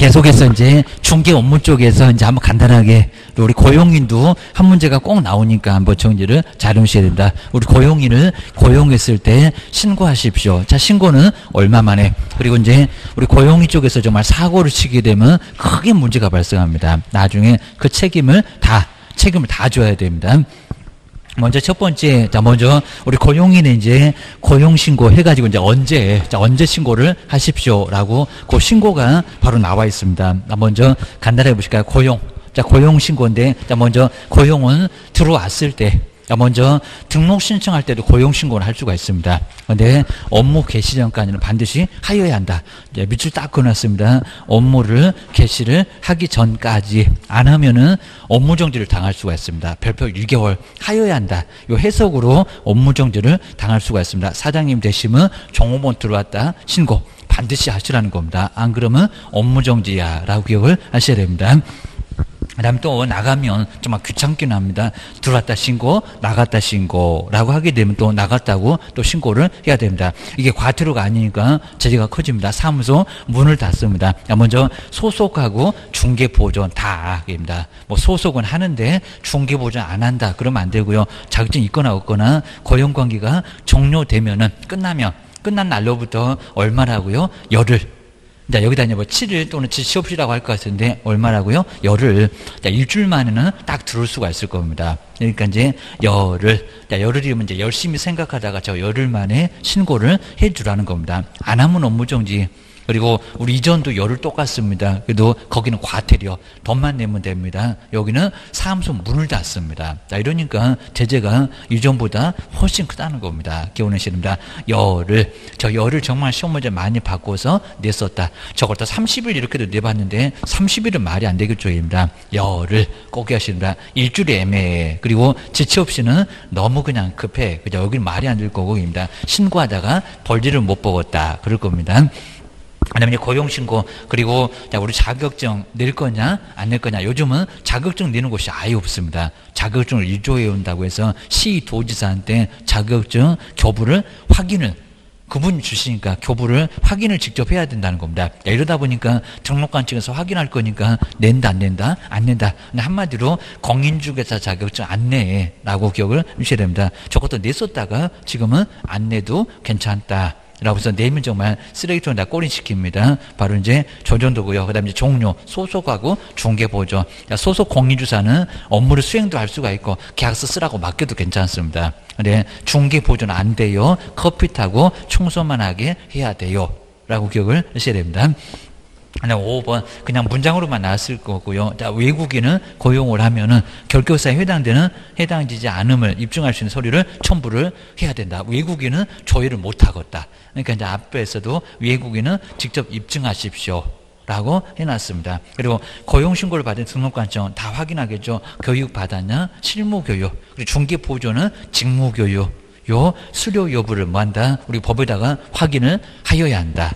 계속해서 이제 중개 업무 쪽에서 이제 한번 간단하게 우리 고용인도 한 문제가 꼭 나오니까 한번 정리를 잘 해주셔야 된다. 우리 고용인을 고용했을 때 신고하십시오. 자, 신고는 얼마 만에 그리고 이제 우리 고용인 쪽에서 정말 사고를 치게 되면 크게 문제가 발생합니다. 나중에 그 책임을 다 책임을 다 져야 됩니다. 먼저 첫 번째, 자, 먼저 우리 고용인은 이제 고용 신고 해가지고 이제 언제, 자, 언제 신고를 하십시오라고 그 신고가 바로 나와 있습니다. 먼저 간단하게 보실까요? 고용. 자, 고용 신고인데, 자, 먼저 고용은 들어왔을 때, 자, 먼저 등록 신청할 때도 고용 신고를 할 수가 있습니다. 근데 업무 개시 전까지는 반드시 하여야 한다. 이제 밑줄 딱 그어놨습니다. 업무를 개시를 하기 전까지 안 하면은 업무 정지를 당할 수가 있습니다. 별표 6개월 하여야 한다. 요 해석으로 업무 정지를 당할 수가 있습니다. 사장님 되시면 종업원 들어왔다 신고 반드시 하시라는 겁니다. 안 그러면 업무 정지야라고 기억을 하셔야 됩니다. 그다음 또 나가면 정말 귀찮기는 합니다. 들어왔다 신고, 나갔다 신고라고 하게 되면 또 나갔다고 또 신고를 해야 됩니다. 이게 과태료가 아니니까 제재가 커집니다. 사무소 문을 닫습니다. 먼저 소속하고 중개 보존 다 입니다. 뭐 소속은 하는데 중개 보존 안 한다 그러면 안 되고요. 자격증 있거나 없거나 고용 관계가 종료되면은 끝나면 끝난 날로부터 얼마라고요? 열흘 자, 여기다 이제 뭐 7일 또는 7시옵시라고 할 것 같은데, 얼마라고요? 열흘. 자, 일주일 만에는 딱 들어올 수가 있을 겁니다. 그러니까 이제 열흘. 자, 열흘이면 이제 열심히 생각하다가 저 열흘 만에 신고를 해 주라는 겁니다. 안 하면 업무 정지. 그리고 우리 이전도 열흘 똑같습니다. 그래도 거기는 과태료 돈만 내면 됩니다. 여기는 사무소 문을 닫습니다. 자, 이러니까 제재가 이전보다 훨씬 크다는 겁니다. 기원하시니다 열흘 저 열흘 정말 시험 문제 많이 바꿔서 냈었다. 저걸 다 30일 이렇게도 내봤는데 30일은 말이 안 되겠죠 입니다. 열흘 꼭 하십니다. 일주일이 애매해. 그리고 지체 없이는 너무 그냥 급해. 그죠? 여기는 말이 안 될 거고 입니다. 신고하다가 벌지를 못 먹었다. 그럴 겁니다. 그다음에 고용신고 그리고 우리 자격증 낼 거냐 안 낼 거냐 요즘은 자격증 내는 곳이 아예 없습니다. 자격증을 일조해 온다고 해서 시 도지사한테 자격증 교부를 확인을 그분이 주시니까 교부를 확인을 직접 해야 된다는 겁니다. 이러다 보니까 등록관 측에서 확인할 거니까 낸다 안 낸다 안 낸다. 한마디로 공인중개사 자격증 안 내라고 기억을 주셔야 됩니다. 저것도 냈었다가 지금은 안 내도 괜찮다. 라고 해서 내면 정말 쓰레기통에 다 꼬리시킵니다. 바로 이제 조정도고요. 그 다음에 이제 종료, 소속하고 중개보조. 소속 공인주사는 업무를 수행도 할 수가 있고 계약서 쓰라고 맡겨도 괜찮습니다. 근데 중개보조는 안 돼요. 커피 타고 청소만 하게 해야 돼요. 라고 기억을 하셔야 됩니다. 그냥 5번 그냥 문장으로만 나왔을 거고요. 자, 외국인은 고용을 하면은 결격사에 해당되는 해당되지 않음을 입증할 수 있는 서류를 첨부를 해야 된다. 외국인은 조회를 못 하겠다. 그러니까 이제 앞에서도 외국인은 직접 입증하십시오. 라고 해놨습니다. 그리고 고용신고를 받은 등록관청 다 확인하겠죠. 교육 받았냐? 실무교육. 그리고 중개보조는 직무교육. 요 수료 여부를 뭐 한다? 우리 법에다가 확인을 하여야 한다.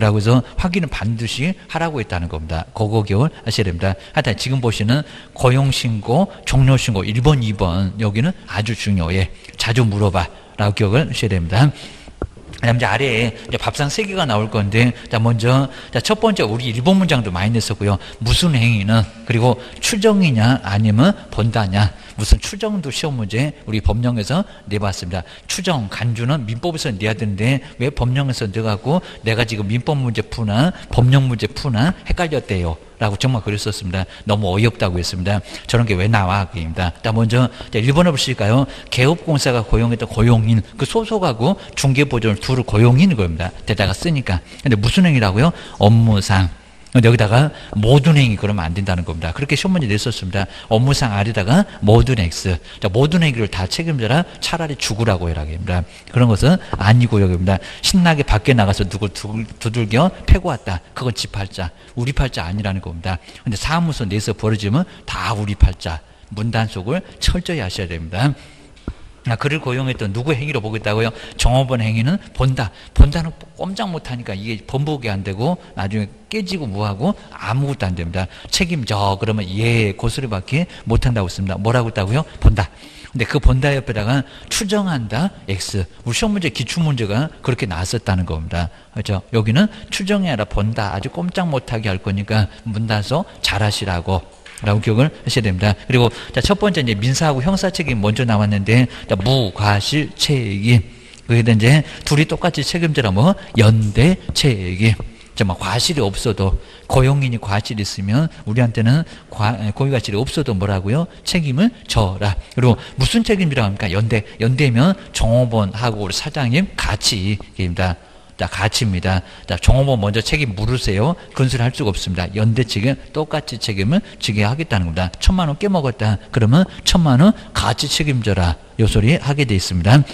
라고 해서 확인은 반드시 하라고 했다는 겁니다. 그거 기억을 하셔야 됩니다. 하여튼 지금 보시는 고용신고, 종료신고 1번, 2번 여기는 아주 중요해. 자주 물어봐. 라고 기억을 하셔야 됩니다. 그다음 이제 아래에 이제 밥상 세 개가 나올 건데, 자 먼저 자첫 번째 우리 일본 문장도 많이 냈었고요. 무슨 행위는 그리고 추정이냐 아니면 본다냐. 무슨 추정도 시험 문제 우리 법령에서 내봤습니다. 추정 간주는 민법에서 내야 되는데 왜 법령에서 내가고 내가 지금 민법 문제 푸나 법령 문제 푸나 헷갈렸대요. 라고 정말 그랬었습니다. 너무 어이없다고 했습니다. 저런 게 왜 나와? 그입니다. 자, 먼저 1번을 보실까요? 개업공사가 고용했던 고용인, 그 소속하고 중개보조를 둘을 고용인 겁니다. 대다가 쓰니까. 근데 무슨 행위라고요? 업무상. 여기다가 모든 행위 그러면 안 된다는 겁니다. 그렇게 시험 문제 냈었습니다. 업무상 아래다가 모든. 자, 모든 행위를 다 책임져라 차라리 죽으라고 해라. 합니다. 그런 것은 아니고 여기입니다. 신나게 밖에 나가서 누굴 두들겨 패고 왔다. 그건 지 팔자. 우리 팔자 아니라는 겁니다. 근데 사무소 내에서 벌어지면 다 우리 팔자. 문단 속을 철저히 하셔야 됩니다. 아, 그를 고용했던 누구 행위로 보겠다고요? 정업원 행위는 본다. 본다는 꼼짝 못하니까 이게 번복이 안 되고 나중에 깨지고 뭐하고 아무것도 안 됩니다. 책임져. 그러면 예, 고소리밖에 못한다고 했습니다. 뭐라고 했다고요? 본다. 근데 그 본다 옆에다가 추정한다 x. 우리 시험 문제 기출 문제가 그렇게 나왔었다는 겁니다. 그렇죠? 여기는 추정이 아니라 본다. 아주 꼼짝 못하게 할 거니까 문단서 잘하시라고. 라고 기억을 하셔야 됩니다. 그리고 자, 첫 번째 이제 민사하고 형사 책임 먼저 나왔는데 자, 무과실 책임. 그게 이제 둘이 똑같이 책임져라 뭐 연대 책임. 정말 과실이 없어도 고용인이 과실이 있으면 우리한테는 과, 고유 과실이 없어도 뭐라고요? 책임을 져라. 그리고 무슨 책임이라고 합니까? 연대. 연대면 종업원하고 우리 사장님 같이 입니다. 자, 가치입니다. 자, 종업원 먼저 책임 물으세요. 근소리 할 수가 없습니다. 연대 측은 똑같이 책임을 지게 하겠다는 겁니다. 천만 원 깨먹었다. 그러면 천만 원 같이 책임져라. 요 소리 하게 돼 있습니다.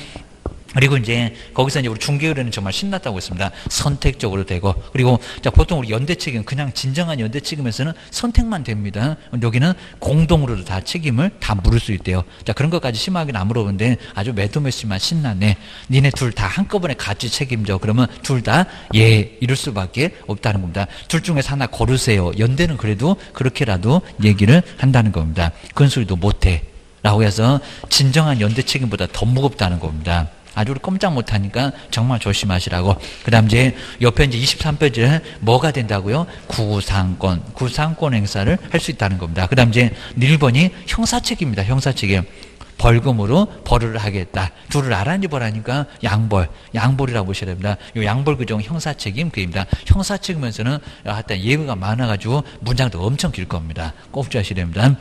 그리고 이제 거기서 이제 우리 중개의뢰는 정말 신났다고 했습니다. 선택적으로 되고 그리고 자 보통 우리 연대 책임 그냥 진정한 연대 책임에서는 선택만 됩니다. 여기는 공동으로도 다 책임을 다 물을 수 있대요. 자 그런 것까지 심하게는 안 물어보는데 아주 매도매수만 신나네. 니네 둘 다 한꺼번에 같이 책임져. 그러면 둘 다 예 이럴 수밖에 없다는 겁니다. 둘 중에서 하나 고르세요. 연대는 그래도 그렇게라도 얘기를 한다는 겁니다. 그런 소리도 못해. 라고 해서 진정한 연대 책임보다 더 무겁다는 겁니다. 아주 꼼짝 못하니까 정말 조심하시라고. 그 다음 이제 옆에 이제 23페이지에 뭐가 된다고요? 구상권, 구상권 행사를 할 수 있다는 겁니다. 그 다음 이제 1번이 형사책입니다. 형사책임. 벌금으로 벌을 하겠다. 둘을 나란히 벌하니까 양벌, 양벌이라고 보셔야 됩니다. 이 양벌 규정 형사 책임 그입니다. 형사 책임에서는 하여튼 예외가 많아가지고 문장도 엄청 길 겁니다. 꼭 주의하셔야 됩니다.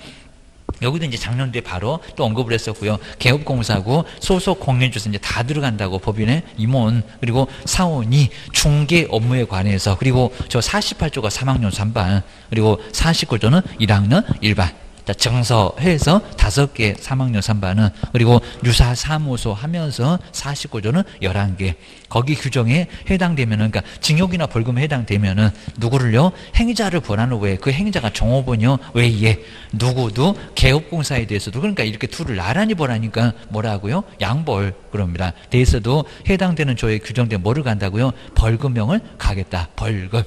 여기도 이제 작년도에 바로 또 언급을 했었고요. 개업공사고 소속 공인주서 이제 다 들어간다고 법인의 임원 그리고 사원이 중개 업무에 관해서 그리고 저 48조가 3학년 3반 그리고 49조는 1학년 1반 자, 정서해서 다섯 개 3학년 3반은 그리고 유사 사무소 하면서 49조는 11개. 거기 규정에 해당되면은 그러니까 징역이나 벌금에 해당되면은 누구를요? 행위자를 권한 후에 그 행위자가 종업원이요 외에 누구도 개업공사에 대해서도 그러니까 이렇게 둘을 나란히 벌하니까 뭐라고요? 양벌 그럽니다. 대해서도 해당되는 조에 규정된 뭐를 간다고요? 벌금형을 가겠다. 벌금.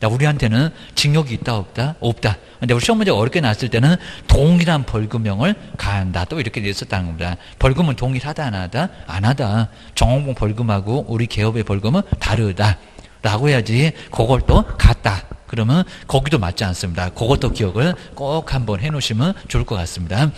자, 우리한테는 징역이 있다 없다? 없다. 근데 우리 시험 문제가 어렵게 나왔을 때는 동일한 벌금형을 가한다. 또 이렇게 됐었다는 겁니다. 벌금은 동일하다 안 하다? 안 하다. 정원공 벌금하고 우리 개업의 벌금은 다르다. 라고 해야지 그걸 또 같다. 그러면 거기도 맞지 않습니다. 그것도 기억을 꼭 한번 해놓으시면 좋을 것 같습니다.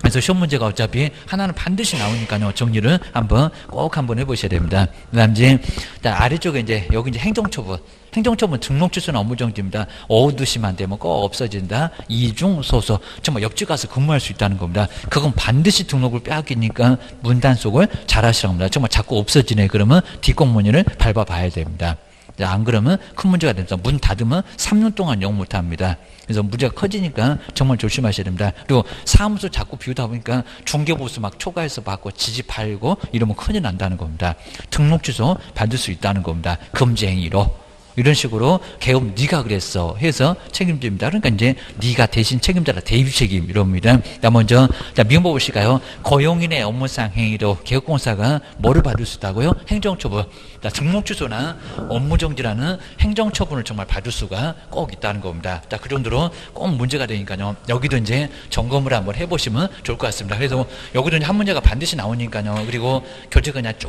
그래서 시험 문제가 어차피 하나는 반드시 나오니까요. 정리를 한번 꼭 한번 해보셔야 됩니다. 그 다음 이제 아래쪽에 이제 여기 이제 행정처분. 행정처분 등록 취소는 업무 정지입니다. 어두시면 안 되면 꼭 없어진다. 이중 소소. 정말 옆집 가서 근무할 수 있다는 겁니다. 그건 반드시 등록을 빼앗기니까 문단 속을 잘 하시라고 합니다. 정말 자꾸 없어지네. 그러면 뒷공문을 밟아봐야 됩니다. 안 그러면 큰 문제가 됩니다. 문 닫으면 3년 동안 영 못합니다. 그래서 문제가 커지니까 정말 조심하셔야 됩니다. 그리고 사무소 자꾸 비우다 보니까 중개보수 막 초과해서 받고 지지 팔고 이러면 큰일 난다는 겁니다. 등록 취소 받을 수 있다는 겁니다. 금지 행위로. 이런 식으로 개업 네가 그랬어 해서 책임집니다. 그러니까 이제 네가 대신 책임자라 대입 책임 이럽니다. 자 먼저 자 미용법 보실까요? 고용인의 업무상 행위로 개업공사가 뭐를 받을 수 있다고요? 행정처분. 자 등록 취소나 업무정지라는 행정처분을 정말 받을 수가 꼭 있다는 겁니다. 자 그 정도로 꼭 문제가 되니까요. 여기도 이제 점검을 한번 해보시면 좋을 것 같습니다. 그래서 여기도 이제 한 문제가 반드시 나오니까요. 그리고 교재 그냥 쭉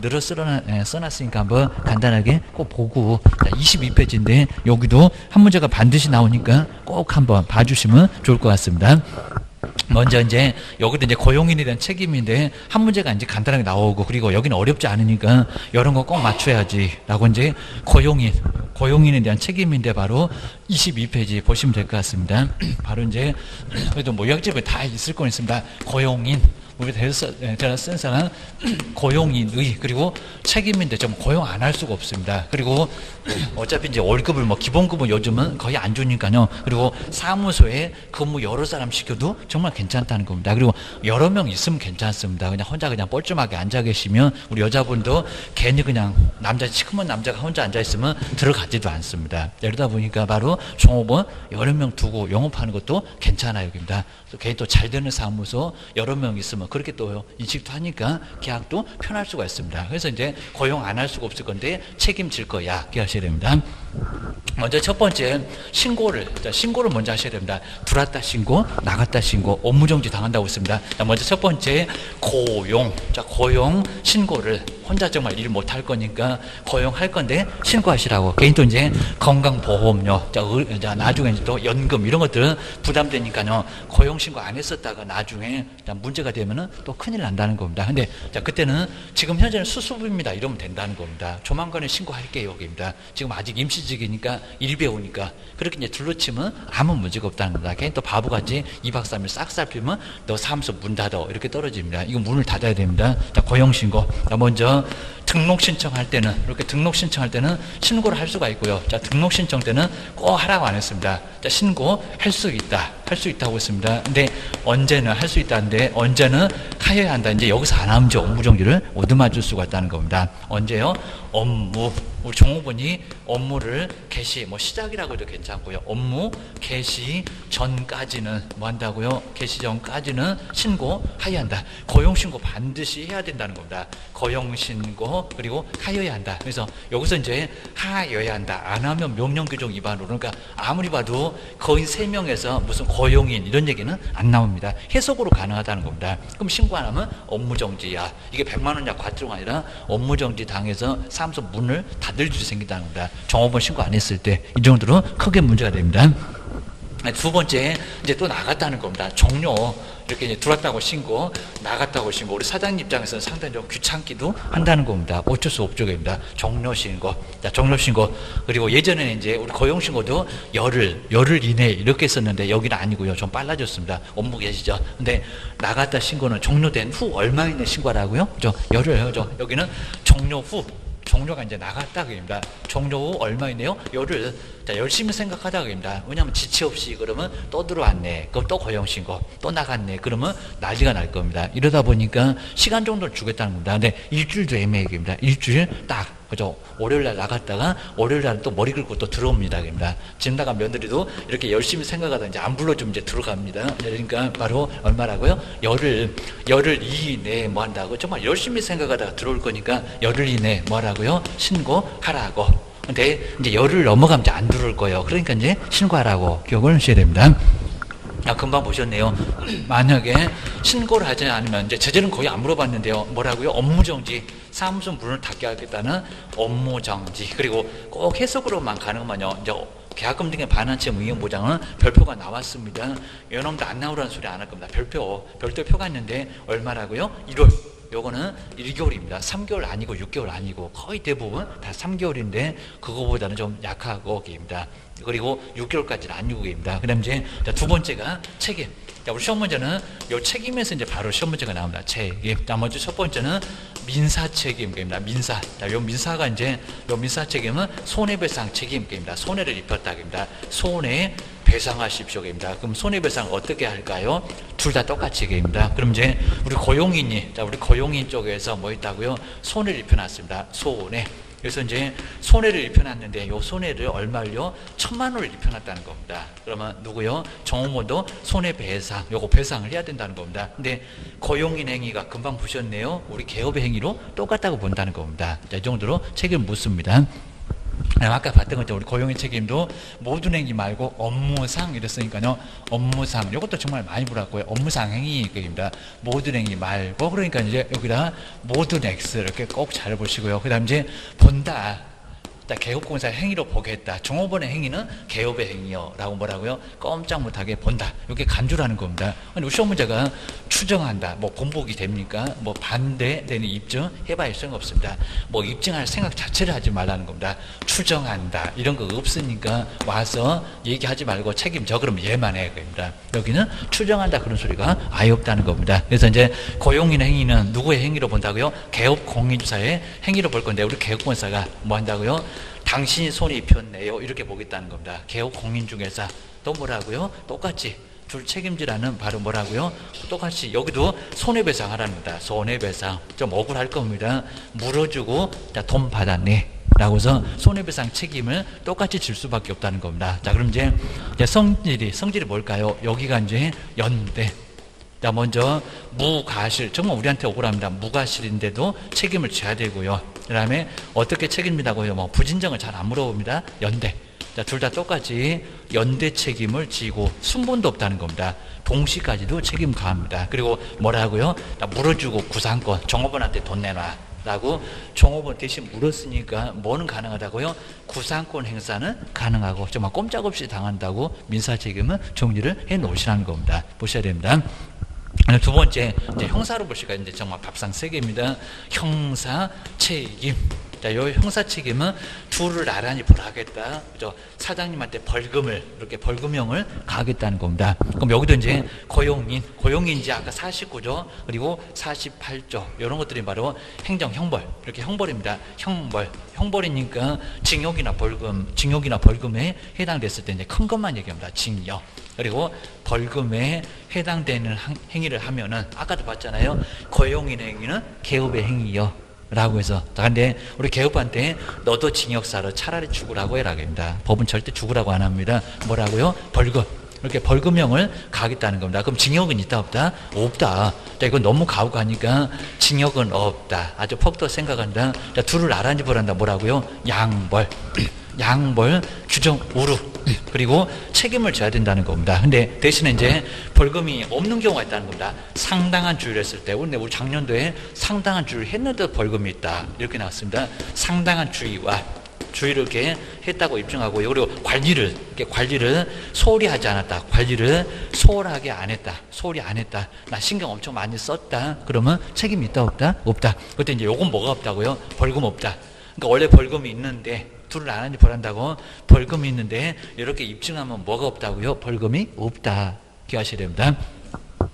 늘어 써놨, 예, 써놨으니까 한번 간단하게 꼭 보고 22페이지인데 여기도 한 문제가 반드시 나오니까 꼭 한번 봐주시면 좋을 것 같습니다. 먼저 이제 여기도 이제 고용인에 대한 책임인데 한 문제가 이제 간단하게 나오고 그리고 여기는 어렵지 않으니까 이런 거 꼭 맞춰야지라고 이제 고용인 고용인에 대한 책임인데 바로 22페이지 보시면 될 것 같습니다. 바로 이제 그래도 뭐 요약집에 다 있을 거 있습니다. 고용인 우리 쓴 사람 고용인의 그리고 책임인데 좀 고용 안 할 수가 없습니다. 그리고 어차피 이제 월급을 뭐 기본급은 요즘은 거의 안 주니까요. 그리고 사무소에 근무 여러 사람 시켜도 정말 괜찮다는 겁니다. 그리고 여러 명 있으면 괜찮습니다. 그냥 혼자 그냥 뻘쭘하게 앉아 계시면 우리 여자분도 괜히 그냥 남자 시커먼 남자가 혼자 앉아 있으면 들어가지도 않습니다. 이러다 보니까 바로 종업원 여러 명 두고 영업하는 것도 괜찮아요. 여기입니다. 괜히 또 잘 되는 사무소 여러 명 있으면 그렇게 또 인식도 하니까 계약도 편할 수가 있습니다. 그래서 이제 고용 안 할 수가 없을 건데 책임질 거야. 기하셔야 됩니다. 먼저 첫 번째 신고를 자, 신고를 먼저 하셔야 됩니다. 들어왔다 신고, 나갔다 신고, 업무정지 당한다고 했습니다. 자, 먼저 첫 번째 고용, 자 고용 신고를 혼자 정말 일 못할 거니까 고용할 건데 신고하시라고. 개인 또 이제 건강보험료, 자, 의, 자 나중에 또 연금 이런 것들 부담되니까요. 고용 신고 안 했었다가 나중에 자, 문제가 되면은 또 큰일 난다는 겁니다. 근데 자 그때는 지금 현재는 수습입니다. 이러면 된다는 겁니다. 조만간에 신고할게요, 여기입니다. 지금 아직 임시 직이니까 일 배우니까 그렇게 이제 둘러치면 아무 문제가 없다는 겁니다. 괜히 또 바보같이 2박 3일 싹 살피면 너 사무소 문 닫아 이렇게 떨어집니다. 이거 문을 닫아야 됩니다. 자, 고용신고. 자, 먼저 등록 신청할 때는 이렇게 등록 신청할 때는 신고를 할 수가 있고요. 자, 등록 신청 때는 꼭 하라고 안 했습니다. 자, 신고 할 수 있다. 할 수 있다고 했습니다. 근데 언제는 할 수 있다는데 언제는 하여야 한다. 이제 여기서 안 하면 이제 업무 정지를 얻어맞을 수가 있다는 겁니다. 언제요? 업무 우리 종업원이 업무를 개시 뭐 시작이라고 해도 괜찮고요. 업무 개시 전까지는 뭐 한다고요? 개시 전까지는 신고 하여야 한다. 고용 신고 반드시 해야 된다는 겁니다. 고용 신고 그리고 하여야 한다. 그래서 여기서 이제 하여야 한다. 안 하면 명령 규정 위반으로 그러니까 아무리 봐도 거의 세 명에서 무슨 고용인 이런 얘기는 안 나옵니다. 해석으로 가능하다는 겁니다. 그럼 신고 안 하면 업무 정지야. 이게 100만 원약 과태료가 아니라 업무 정지 당해서 사무소 문을 닫을 일이 생긴다는 겁니다. 종업원 신고 안 했을 때 이 정도로 크게 문제가 됩니다. 두 번째 이제 또 나갔다는 겁니다. 종료 이렇게 이제 들어왔다고 신고 나갔다고 신고 우리 사장님 입장에서는 상당히 좀 귀찮기도 한다는 겁니다. 어쩔 수 없죠, 입니다. 종료 신고, 자 종료 신고 그리고 예전에는 이제 우리 고용 신고도 열흘 열흘 이내 이렇게 했었는데 여기는 아니고요, 좀 빨라졌습니다. 업무 계시죠? 근데 나갔다 신고는 종료된 후 얼마 이내 신고하라고요? 저 열흘 저 여기는 종료 후 종료가 이제 나갔다 그입니다. 종료 후 얼마이네요? 열흘. 자, 열심히 생각하다 그입니다. 왜냐하면 지체 없이 그러면 또 들어왔네. 그럼 또 고용신고. 또 나갔네. 그러면 난리가 날 겁니다. 이러다 보니까 시간 정도를 주겠다는 겁니다. 근데 일주일도 애매해입니다. 일주일 딱 그죠? 월요일 날 나갔다가 월요일 날 또 머리 긁고 또 들어옵니다. 그럽니다. 지금 나간 며느리도 이렇게 열심히 생각하다 이제 안 불러주면 이제 들어갑니다. 그러니까 바로 얼마라고요? 열흘, 열흘 이내에 뭐 한다고? 정말 열심히 생각하다가 들어올 거니까 열흘 이내에 뭐 하라고요? 신고하라고. 근데 이제 열흘 넘어가면 이제 안 들어올 거예요. 그러니까 이제 신고하라고 기억을 하셔야 됩니다. 아, 금방 보셨네요. 만약에 신고를 하지 않으면 이제 제재는 거의 안 물어봤는데요. 뭐라고요? 업무정지. 사무소 문을 닫게 하겠다는 업무정지. 그리고 꼭 해석으로만 가능하면요. 이제 계약금 등의 반환 채무 이용 보장은 별표가 나왔습니다. 이놈도 안 나오라는 소리 안 할 겁니다. 별표, 별도 표가 있는데 얼마라고요? 1월. 요거는 1개월입니다. 3개월 아니고 6개월 아니고 거의 대부분 다 3개월인데 그거보다는 좀 약하고 입니다. 그리고 6개월까지는 안 유급입니다. 그 다음 이제 두 번째가 책임. 자, 우리 시험 문제는 요 책임에서 이제 바로 시험 문제가 나옵니다. 책임. 자, 먼저 첫 번째는 민사 책임입니다. 민사. 자, 요 민사가 이제 요 민사 책임은 손해배상 책임입니다. 손해를 입혔다입니다. 손해 배상하십시오입니다. 그럼 손해배상 어떻게 할까요? 둘 다 똑같이 입니다. 그럼 이제 우리 고용인이 자 우리 고용인 쪽에서 뭐 있다고요? 손해를 입혀놨습니다. 손해. 그래서 이제 손해를 입혀놨는데 요 손해를 얼마를요? 천만 원을 입혀놨다는 겁니다. 그러면 누구요? 정호모도 손해배상, 요거 배상을 해야 된다는 겁니다. 근데 고용인 행위가 금방 보셨네요. 우리 개업의 행위로 똑같다고 본다는 겁니다. 자, 이 정도로 책임을 묻습니다. 아까 봤던 것처럼 우리 고용의 책임도 모든 행위 말고 업무상 이랬으니까요. 업무상 이것도 정말 많이 불었고요. 업무상 행위입니다. 모든 행위 말고 그러니까 이제 여기다 모든 X 이렇게 꼭 잘 보시고요. 그 다음 이제 본다. 개업공사 행위로 보겠다. 종업원의 행위는 개업의 행위요라고 뭐라고요? 꼼짝 못하게 본다. 이게 간주라는 겁니다. 근데 시험 문제가 추정한다. 뭐 공복이 됩니까? 뭐 반대되는 입증 해봐야 수가 없습니다. 뭐 입증할 생각 자체를 하지 말라는 겁니다. 추정한다. 이런 거 없으니까 와서 얘기하지 말고 책임져. 그럼 얘만 해. 겁니다. 여기는 추정한다. 그런 소리가 아예 없다는 겁니다. 그래서 이제 고용인 행위는 누구의 행위로 본다고요? 개업 공인주사의 행위로 볼 건데 우리 개업공사가 뭐 한다고요? 당신이 손이 입혔네요. 이렇게 보겠다는 겁니다. 개혁 공인중개사 또 뭐라고요? 똑같이 둘 책임지라는 바로 뭐라고요? 똑같이 여기도 손해배상 하라는 겁니다. 손해배상 좀 억울할 겁니다. 물어주고 돈 받았네. 라고서 손해배상 책임을 똑같이 질 수밖에 없다는 겁니다. 자, 그럼 이제 성질이 성질이 뭘까요? 여기가 이제 연대 자, 먼저 무과실. 정말 우리한테 억울합니다. 무과실인데도 책임을 져야 되고요. 그 다음에 어떻게 책임이라고요? 뭐 부진정을 잘 안 물어봅니다. 연대. 자, 둘 다 똑같이 연대 책임을 지고 순번도 없다는 겁니다. 동시까지도 책임 가합니다. 그리고 뭐라고요? 물어주고 구상권, 종업원한테 돈 내놔. 라고 종업원 대신 물었으니까 뭐는 가능하다고요? 구상권 행사는 가능하고 정말 꼼짝없이 당한다고 민사 책임은 정리를 해 놓으시라는 겁니다. 보셔야 됩니다. 두 번째 형사로 보시까 이제 정말 밥상 세 개입니다. 형사 책임. 자, 요 형사 책임은 둘을 나란히 벌하겠다. 그죠? 사장님한테 벌금을 이렇게 벌금형을 가하겠다는 겁니다. 그럼 여기도 이제 고용인, 고용인 이제 아까 49조 그리고 48조 이런 것들이 바로 행정 형벌 이렇게 형벌입니다. 형벌 형벌이니까 징역이나 벌금, 징역이나 벌금에 해당됐을 때 이제 큰 것만 얘기합니다. 징역. 그리고 벌금에 해당되는 행위를 하면은 아까도 봤잖아요. 고용인 행위는 개업의 행위요. 라고 해서 근데 우리 개업한테 너도 징역사로 차라리 죽으라고 해라 합니다. 법은 절대 죽으라고 안 합니다. 뭐라고요? 벌금. 이렇게 벌금형을 가겠다는 겁니다. 그럼 징역은 있다 없다? 없다. 자, 이건 너무 가혹하니까 징역은 없다. 아주 퍽도 생각한다. 자, 둘을 나란히 벌한다. 뭐라고요? 양벌. 양벌, 규정, 우루. 그리고 책임을 져야 된다는 겁니다. 근데 대신에 이제 벌금이 없는 경우가 있다는 겁니다. 상당한 주의를 했을 때, 근데 우리 작년도에 상당한 주의를 했는데 벌금이 있다. 이렇게 나왔습니다. 상당한 주의와 주의를 이렇게 했다고 입증하고 그리고 관리를 이렇게 관리를 소홀히 하지 않았다. 관리를 소홀하게 안 했다. 소홀히 안 했다. 나 신경 엄청 많이 썼다. 그러면 책임이 있다 없다? 없다. 그때 이제 요건 뭐가 없다고요? 벌금 없다. 그러니까 원래 벌금이 있는데 하니 벌한다고 벌금이 있는데 이렇게 입증하면 뭐가 없다고요? 벌금이 없다. 기억하셔야 됩니다.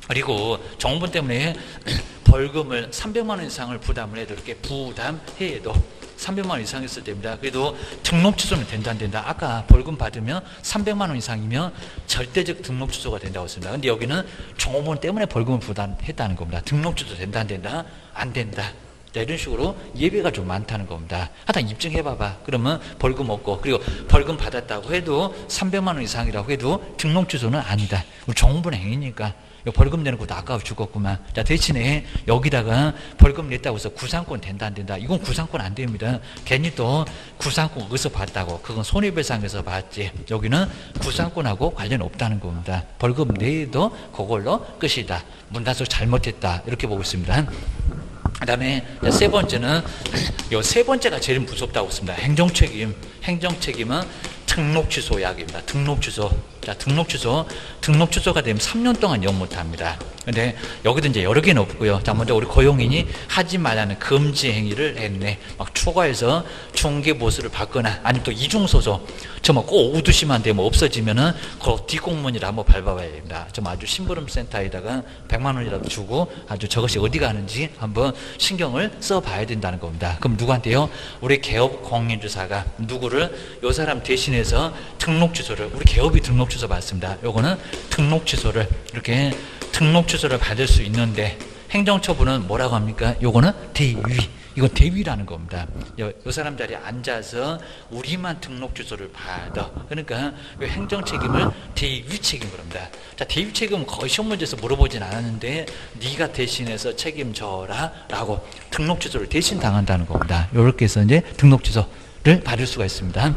그리고 정부 때문에 벌금을 300만 원 이상을 부담을 해도 이렇게 부담해도 300만 원 이상 했을 때입니다. 그래도 등록 취소는 된다 안 된다. 아까 벌금 받으면 300만 원 이상이면 절대적 등록 취소가 된다고 했습니다. 근데 여기는 종업원 때문에 벌금을 부담했다는 겁니다. 등록 취소 된다 안 된다? 안 된다. 이런 식으로 예배가 좀 많다는 겁니다. 하여튼 입증해봐봐. 그러면 벌금 없고, 그리고 벌금 받았다고 해도 300만 원 이상이라고 해도 등록 주소는 아니다. 우리 정부는 행위니까. 벌금 내는 것도 아까워 죽었구만. 자, 대신에 여기다가 벌금 냈다고 해서 구상권 된다, 안 된다. 이건 구상권 안 됩니다. 괜히 또 구상권 어디서 봤다고. 그건 손해배상에서 봤지. 여기는 구상권하고 관련 없다는 겁니다. 벌금 내도 그걸로 끝이다. 문단속 잘못했다. 이렇게 보고 있습니다. 그 다음에 세 번째는 요 세 번째가 제일 무섭다고 했습니다. 행정책임. 행정책임은 등록 취소 약입니다. 등록 취소. 자, 등록 취소. 등록 취소가 되면 3년 동안 영 못합니다. 근데 여기도 이제 여러 개는 없고요. 자, 먼저 우리 고용인이 하지 말라는 금지 행위를 했네. 막 추가해서 총계 보수를 받거나 아니면 또 이중소소. 정말 꼭 오후 2시만 되면 뭐 없어지면은 그 뒷공문이라 한번 밟아봐야 됩니다. 좀 아주 심부름 센터에다가 100만 원이라도 주고 아주 저것이 어디 가는지 한번 신경을 써봐야 된다는 겁니다. 그럼 누구한테요? 우리 개업 공인주사가 누구를 요 사람 대신해서 등록 취소를 우리 개업이 등록 취소 받습니다. 요거는 등록 취소를 이렇게 등록 취소를 받을 수 있는데 행정처분은 뭐라고 합니까? 요거는 대위. 이거 대위라는 겁니다. 요, 요, 사람 자리에 앉아서 우리만 등록 주소를 받아. 그러니까 행정 책임을 대위 책임으로 합니다. 자, 대위 책임은 거의 시험 문제에서 물어보진 않았는데 네가 대신해서 책임져라라고 등록 주소를 대신 당한다는 겁니다. 이렇게 해서 이제 등록 주소를 받을 수가 있습니다.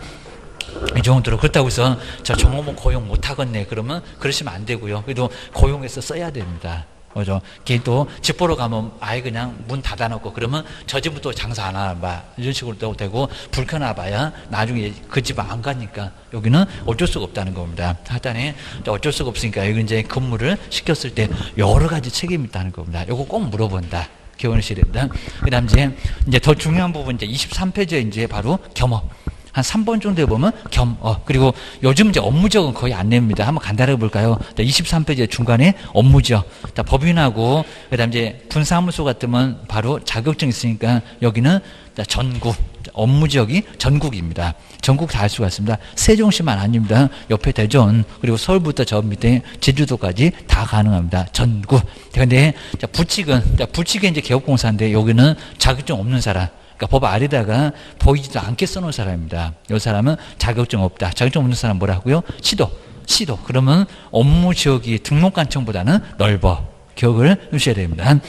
이 정도로 그렇다고 해서 저 종업원 고용 못 하겠네 그러면 그러시면 안 되고요. 그래도 고용해서 써야 됩니다. 그죠? 걔도 집 보러 가면 아예 그냥 문 닫아놓고 그러면 저 집부터 장사 안 하나 이런 식으로 도 되고 불편하봐야 나중에 그 집 안 가니까 여기는 어쩔 수가 없다는 겁니다. 하단에 어쩔 수가 없으니까 여기 이제 근무를 시켰을 때 여러 가지 책임이 있다는 겁니다. 이거 꼭 물어본다. 기원하셔야 됩니다. 그 다음 이제, 이제 더 중요한 부분 이제 23페이지에 이제 바로 겸업. 한 3번 정도에 보면 겸, 어, 그리고 요즘 이제 업무적은 거의 안 냅니다. 한번 간단하게 볼까요? 23페이지 중간에 업무적. 자, 법인하고, 그 다음 이제 분사무소 같으면 바로 자격증 있으니까 여기는 전국, 업무 지역이 전국입니다. 전국 다 할 수가 있습니다. 세종시만 아닙니다. 옆에 대전, 그리고 서울부터 저 밑에 제주도까지 다 가능합니다. 전국. 근데, 자, 부칙은, 자, 부칙이 이제 개업공사인데 여기는 자격증 없는 사람. 그러니까 법 아래다가 보이지도 않게 써놓은 사람입니다. 이 사람은 자격증 없다. 자격증 없는 사람 뭐라고요? 시도. 시도. 그러면 업무 지역이 등록관청보다는 넓어. 기억을 하셔야 됩니다.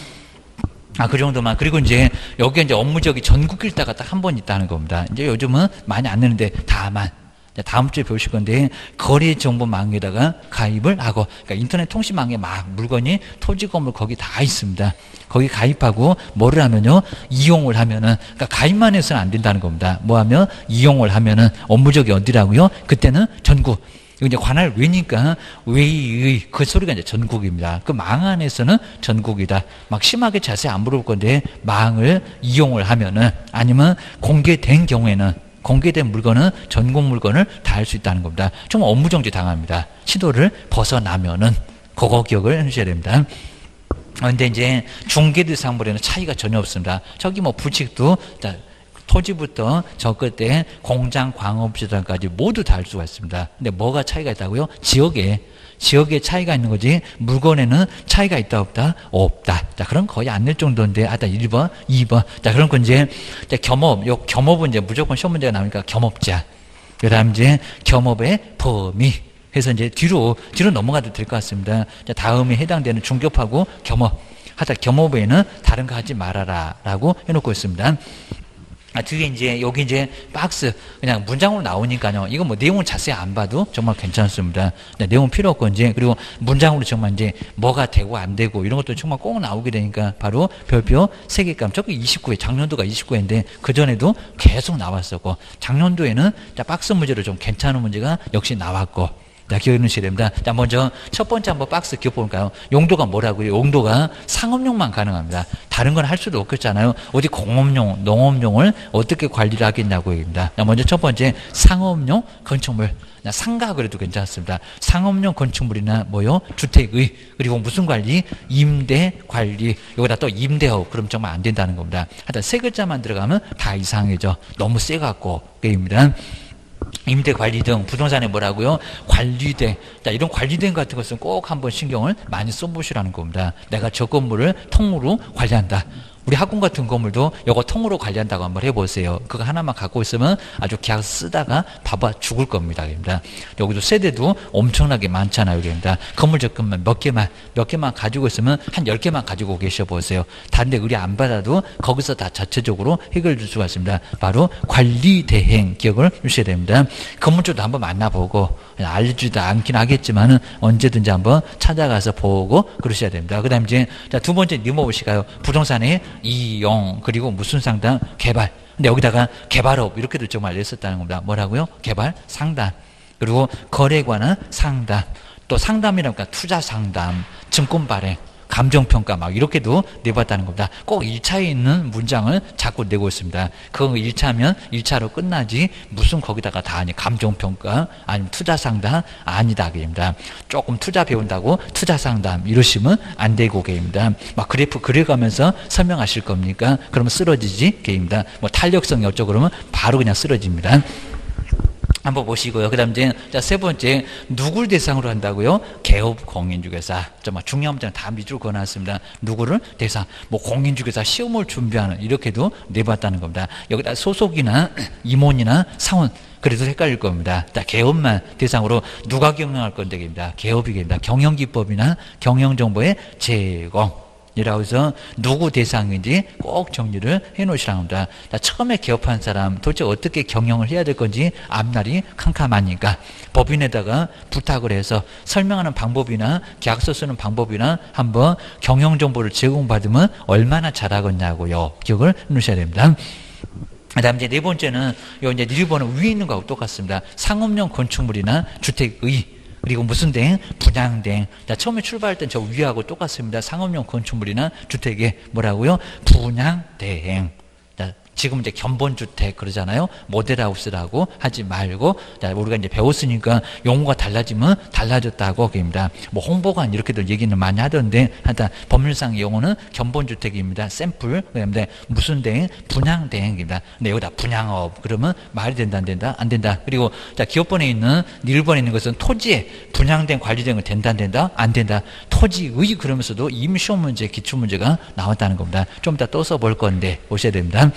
아, 그 정도만. 그리고 이제, 여기 이제 업무적이 전국 일다가 딱 한 번 있다는 겁니다. 이제 요즘은 많이 안 내는데, 다만, 다음 주에 배우실 건데 거래 정보망에다가 가입을 하고 그러니까 인터넷 통신망에 막 물건이 토지 건물 거기 다 있습니다. 거기 가입하고 뭐를 하면요 이용을 하면은 그러니까 가입만 해서는 안 된다는 겁니다. 뭐 하면 이용을 하면은 업무적이 어디라고요? 그때는 전국 이제 관할 외니까 외의 그 소리가 이제 전국입니다. 그 망 안에서는 전국이다. 막 심하게 자세히 안 물어볼 건데 망을 이용을 하면은 아니면 공개된 경우에는 공개된 물건은 전국 물건을 다 할 수 있다는 겁니다. 좀 업무정지 당합니다. 시도를 벗어나면은 그거 기억을 해주셔야 됩니다. 그런데 이제 중개 대상물에는 차이가 전혀 없습니다. 저기 뭐 부칙도 토지부터 저 끝에 공장, 광업시설까지 모두 다 할 수가 있습니다. 근데 뭐가 차이가 있다고요? 지역에. 지역에 차이가 있는 거지 물건에는 차이가 있다 없다? 없다. 자 그럼 거의 안 낼 정도인데 하다 1번 2번. 자 그런 건 이제 겸업. 요 겸업은 이제 무조건 시험 문제가 나오니까 겸업자. 그 다음 이제 겸업의 범위. 해서 이제 뒤로 뒤로 넘어가도 될 것 같습니다. 자 다음에 해당되는 중급하고 겸업. 하다 겸업에는 다른 거 하지 말아라. 라고 해놓고 있습니다. 아, 뒤에 이제 여기 이제 박스 그냥 문장으로 나오니까요. 이거 뭐 내용을 자세히 안 봐도 정말 괜찮습니다. 네, 내용 필요 없고 이제 그리고 문장으로 정말 이제 뭐가 되고 안 되고 이런 것도 정말 꼭 나오게 되니까 바로 별표 세 개감. 저기 29회 작년도가 29회인데 그 전에도 계속 나왔었고 작년도에는 박스 문제로 좀 괜찮은 문제가 역시 나왔고 자, 기억해 놓으셔야 됩니다. 자, 먼저 첫 번째 한번 박스 기억볼까요? 용도가 뭐라고요? 용도가 상업용만 가능합니다. 다른 건 할 수도 없겠잖아요. 어디 공업용, 농업용을 어떻게 관리를 하겠냐고 얘기입니다. 자, 먼저 첫 번째 상업용 건축물. 상가 그래도 괜찮습니다. 상업용 건축물이나 뭐요? 주택의 그리고 무슨 관리? 임대 관리. 여기다 또 임대업. 그럼 정말 안 된다는 겁니다. 하여튼 세 글자만 들어가면 다 이상해져. 너무 세 갖고 게임입니다. 임대 관리 등 부동산에 뭐라고요? 관리대. 자, 이런 관리대 같은 것은 꼭 한번 신경을 많이 써보시라는 겁니다. 내가 저 건물을 통으로 관리한다. 우리 학원 같은 건물도 이거 통으로 관리한다고 한번 해보세요. 그거 하나만 갖고 있으면 아주 계약 쓰다가 바빠 죽을 겁니다. 입니다. 여기도 세대도 엄청나게 많잖아요. 입니다. 건물 적금만 몇 개만, 몇 개만 가지고 있으면 한 열 개만 가지고 계셔 보세요. 다른데 의뢰 안 받아도 거기서 다 자체적으로 해결될 수가 있습니다. 바로 관리 대행 기억을 주셔야 됩니다. 건물주도 한번 만나보고 알지도 않긴 하겠지만은 언제든지 한번 찾아가서 보고 그러셔야 됩니다. 그 다음 이제 두 번째 니모시가요. 부동산에 이용 그리고 무슨 상담? 개발. 근데 여기다가 개발업 이렇게도 정말 냈었다는 겁니다. 뭐라고요? 개발 상담. 그리고 거래에 관한 상담. 또 상담이라니까 투자 상담 증권 발행 감정평가 막 이렇게도 내봤다는 겁니다. 꼭 1차에 있는 문장을 자꾸 내고 있습니다. 그거 1차면 1차로 끝나지 무슨 거기다가 다 아니 감정평가 아니면 투자상담 아니다 그입니다. 조금 투자 배운다고 투자상담 이러시면 안 되고 게입니다. 막 그래프 그려가면서 설명하실 겁니까? 그러면 쓰러지지 게입니다. 뭐 탄력성이 어쩌고 그러면 바로 그냥 쓰러집니다. 한번 보시고요. 그 다음 이제, 자, 세 번째, 누구를 대상으로 한다고요? 개업 공인중개사. 정말 중요한 문제는 다 밑으로 그어놨습니다. 누구를 대상, 뭐 공인중개사 시험을 준비하는, 이렇게도 내봤다는 겁니다. 여기다 소속이나 임원이나 사원, 그래도 헷갈릴 겁니다. 자, 개업만 대상으로 누가 경영할 건데입니다. 개업이겠습니다. 경영기법이나 경영정보의 제공. 이라고 해서 누구 대상인지 꼭 정리를 해 놓으시라고 합니다. 자, 처음에 개업한 사람 도대체 어떻게 경영을 해야 될 건지 앞날이 캄캄하니까 법인에다가 부탁을 해서 설명하는 방법이나 계약서 쓰는 방법이나 한번 경영 정보를 제공받으면 얼마나 잘하겠냐고요. 기억을 해 놓으셔야 됩니다. 그 다음 이제 네 번째는 요 이제 1번은 위에 있는 거하고 똑같습니다. 상업용 건축물이나 주택의 그리고 무슨 대 분양대. 자, 처음에 출발할 땐 저 위하고 똑같습니다. 상업용 건축물이나 주택에 뭐라고요? 분양대행. 지금 이제 견본주택 그러잖아요. 모델하우스라고 하지 말고, 자, 우리가 이제 배웠으니까 용어가 달라지면 달라졌다고 그입니다. 뭐 홍보관 이렇게들 얘기는 많이 하던데, 하여튼 법률상 용어는 견본주택입니다. 샘플. 그다음에 무슨 대행? 분양 대행입니다. 근데 여기다 분양업. 그러면 말이 된다, 안 된다? 안 된다. 그리고 자, 기업번에 있는, 1번에 있는 것은 토지에 분양된 관리된 건 된다, 안 된다? 안 된다. 토지의 그러면서도 시험 문제, 기출 문제가 나왔다는 겁니다. 좀 이따 또 써볼 건데, 오셔야 됩니다.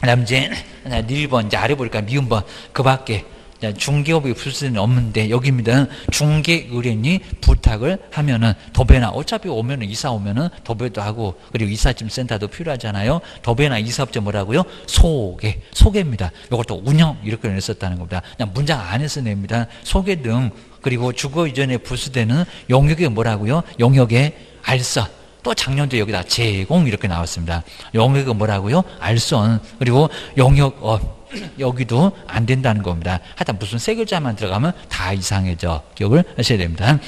그 다음 이제 1번 이제 아래 보니까 미음번 그 밖에 자, 중개업이 부수는 없는데 여기입니다. 중개 의뢰인이 부탁을 하면은 도배나 어차피 오면은 이사 오면은 도배도 하고 그리고 이삿짐 센터도 필요하잖아요. 도배나 이사업자 뭐라고요? 소개 소개입니다. 이것도 운영 이렇게 냈었다는 겁니다. 그냥 문장 안에서 냅니다. 소개 등 그리고 주거 이전에 부수되는 용역이 뭐라고요? 용역의 알선 또 작년도 여기다 제공 이렇게 나왔습니다. 용역은 뭐라고요? 알선 그리고 용역업 여기도 안 된다는 겁니다. 하여튼 무슨 세 글자만 들어가면 다 이상해져. 기억을 하셔야 됩니다.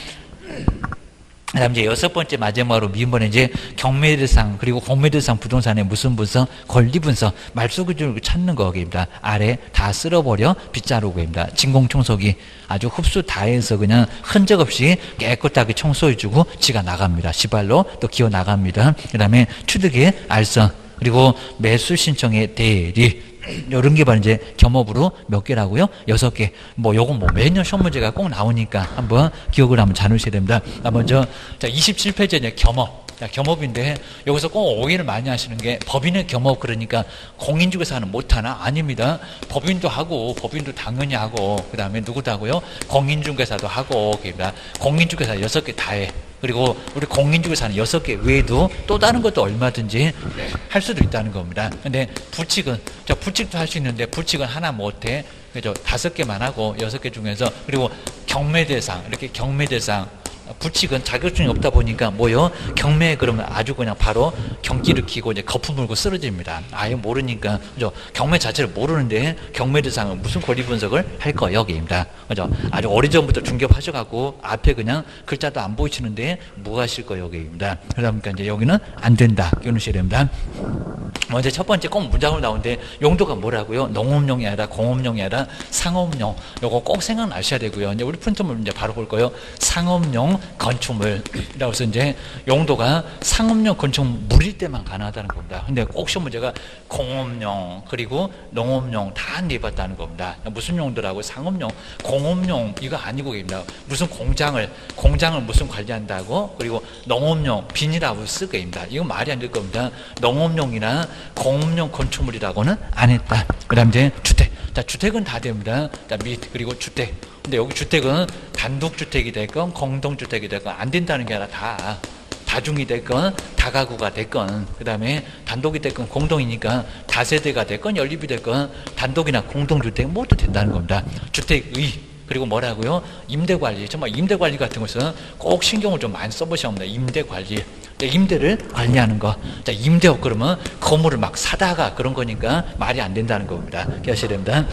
그다음 이제 여섯 번째 마지막으로 미번에 이제 경매대상 그리고 공매대상 부동산의 무슨 분석 권리 분석 말소 기준을 찾는 거입니다. 아래 다 쓸어버려 빗자루고입니다. 진공 청소기 아주 흡수 다 해서 그냥 흔적 없이 깨끗하게 청소해주고 지가 나갑니다. 시발로 또 기어 나갑니다. 그다음에 취득의 알선 그리고 매수 신청의 대리 이런 게 바로 이제 겸업으로 몇 개라고요? 여섯 개. 뭐 요건 뭐 매년 시험 문제가 꼭 나오니까 한번 기억을 한번 잘 놓으셔야 됩니다. 자, 먼저 자 27페이지 이제 겸업. 자, 겸업인데 여기서 꼭 오해를 많이 하시는 게 법인의 겸업 그러니까 공인중개사 하는 못하나? 아닙니다. 법인도 하고 법인도 당연히 하고 그 다음에 누구도 하고요? 공인중개사도 하고 그러니까 공인중개사 여섯 개 다 해. 그리고 우리 공인중개사는 여섯 개 외에도 또 다른 것도 얼마든지 할 수도 있다는 겁니다. 근데 부칙은 자 부칙도 할 수 있는데 부칙은 하나 못해. 그죠? 다섯 개만 하고 여섯 개 중에서 그리고 경매대상 이렇게 경매대상 부칙은 자격증이 없다 보니까 뭐요? 경매 그러면 아주 그냥 바로 경기를 키고 이제 거품 물고 쓰러집니다. 아예 모르니까 그죠? 경매 자체를 모르는데 경매 대상은 무슨 권리 분석을 할 거예요, 여기입니다. 그죠? 아주 오래전부터 중개하셔갖고 앞에 그냥 글자도 안 보이시는데 뭐 하실 거예요, 여기입니다. 그러다 보니까 이제 여기는 안 된다. 끼우셔야 됩니다. 먼저 첫 번째 꼭 문장으로 나오는데 용도가 뭐라고요? 농업용이 아니라 공업용이 아니라 상업용. 요거 꼭 생각나셔야 되고요. 이제 우리 프린트물 이제 바로 볼 거예요. 상업용 건축물이라고 해서 이제 용도가 상업용 건축물일 때만 가능하다는 겁니다. 근데 꼭 시험 문제가 공업용 그리고 농업용 다 내봤다는 겁니다. 무슨 용도라고 상업용, 공업용 이거 아니고 입니다. 무슨 공장을 공장을 무슨 관리한다고 그리고 농업용 빈이라고 쓸 거입니다. 이거 말이 안 될 겁니다. 농업용이나 공업용 건축물이라고는 안 했다. 그다음 이제 주택. 자 주택은 다 됩니다. 자 밑 그리고 주택. 근데 여기 주택은 단독주택이 됐건 공동주택이 됐건 안 된다는 게 아니라 다 다중이 됐건 다가구가 됐건 그 다음에 단독이 됐건 공동이니까 다세대가 됐건 연립이 됐건 단독이나 공동주택 모두 된다는 겁니다. 주택의 그리고 뭐라고요? 임대관리 정말 임대관리 같은 것은 꼭 신경을 좀 많이 써보셔야 합니다. 임대관리 임대를 관리하는 거. 자, 임대업 그러면 건물을 막 사다가 그런 거니까 말이 안 된다는 겁니다. 기억하셔야 됩니다.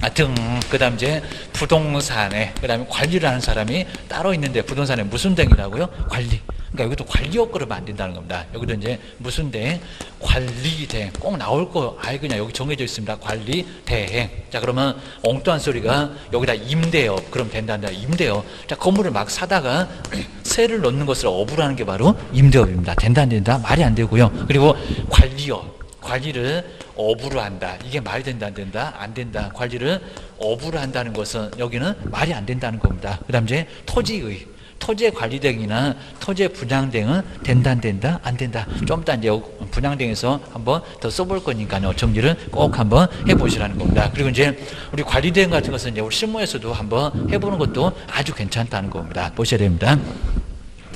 하여튼 그다음 이제 부동산에 그 다음에 관리를 하는 사람이 따로 있는데 부동산에 무슨 등이라고요? 관리. 그러니까 여기도 관리업 그러면 안 된다는 겁니다. 여기도 이제 무슨 대 관리 대행 꼭 나올 거 아예 그냥 여기 정해져 있습니다. 관리 대행. 자 그러면 엉뚱한 소리가 여기다 임대업 그럼 된다는데 임대업. 자 건물을 막 사다가 세를 넣는 것을 업으라는 게 바로 임대업입니다. 된다 안 된다 말이 안 되고요. 그리고 관리업. 관리를 어부로 한다. 이게 말이 된다 안 된다? 안 된다. 관리를 어부로 한다는 것은 여기는 말이 안 된다는 겁니다. 그 다음 이제 토지의 토지의 관리 등이나 토지의 분양 등은 된다 안 된다 안 된다. 좀 이따 이제 분양 등에서 한번 더 써볼 거니까요. 정리를 꼭 한번 해보시라는 겁니다. 그리고 이제 우리 관리 등 같은 것은 이제 우리 실무에서도 한번 해보는 것도 아주 괜찮다는 겁니다. 보셔야 됩니다.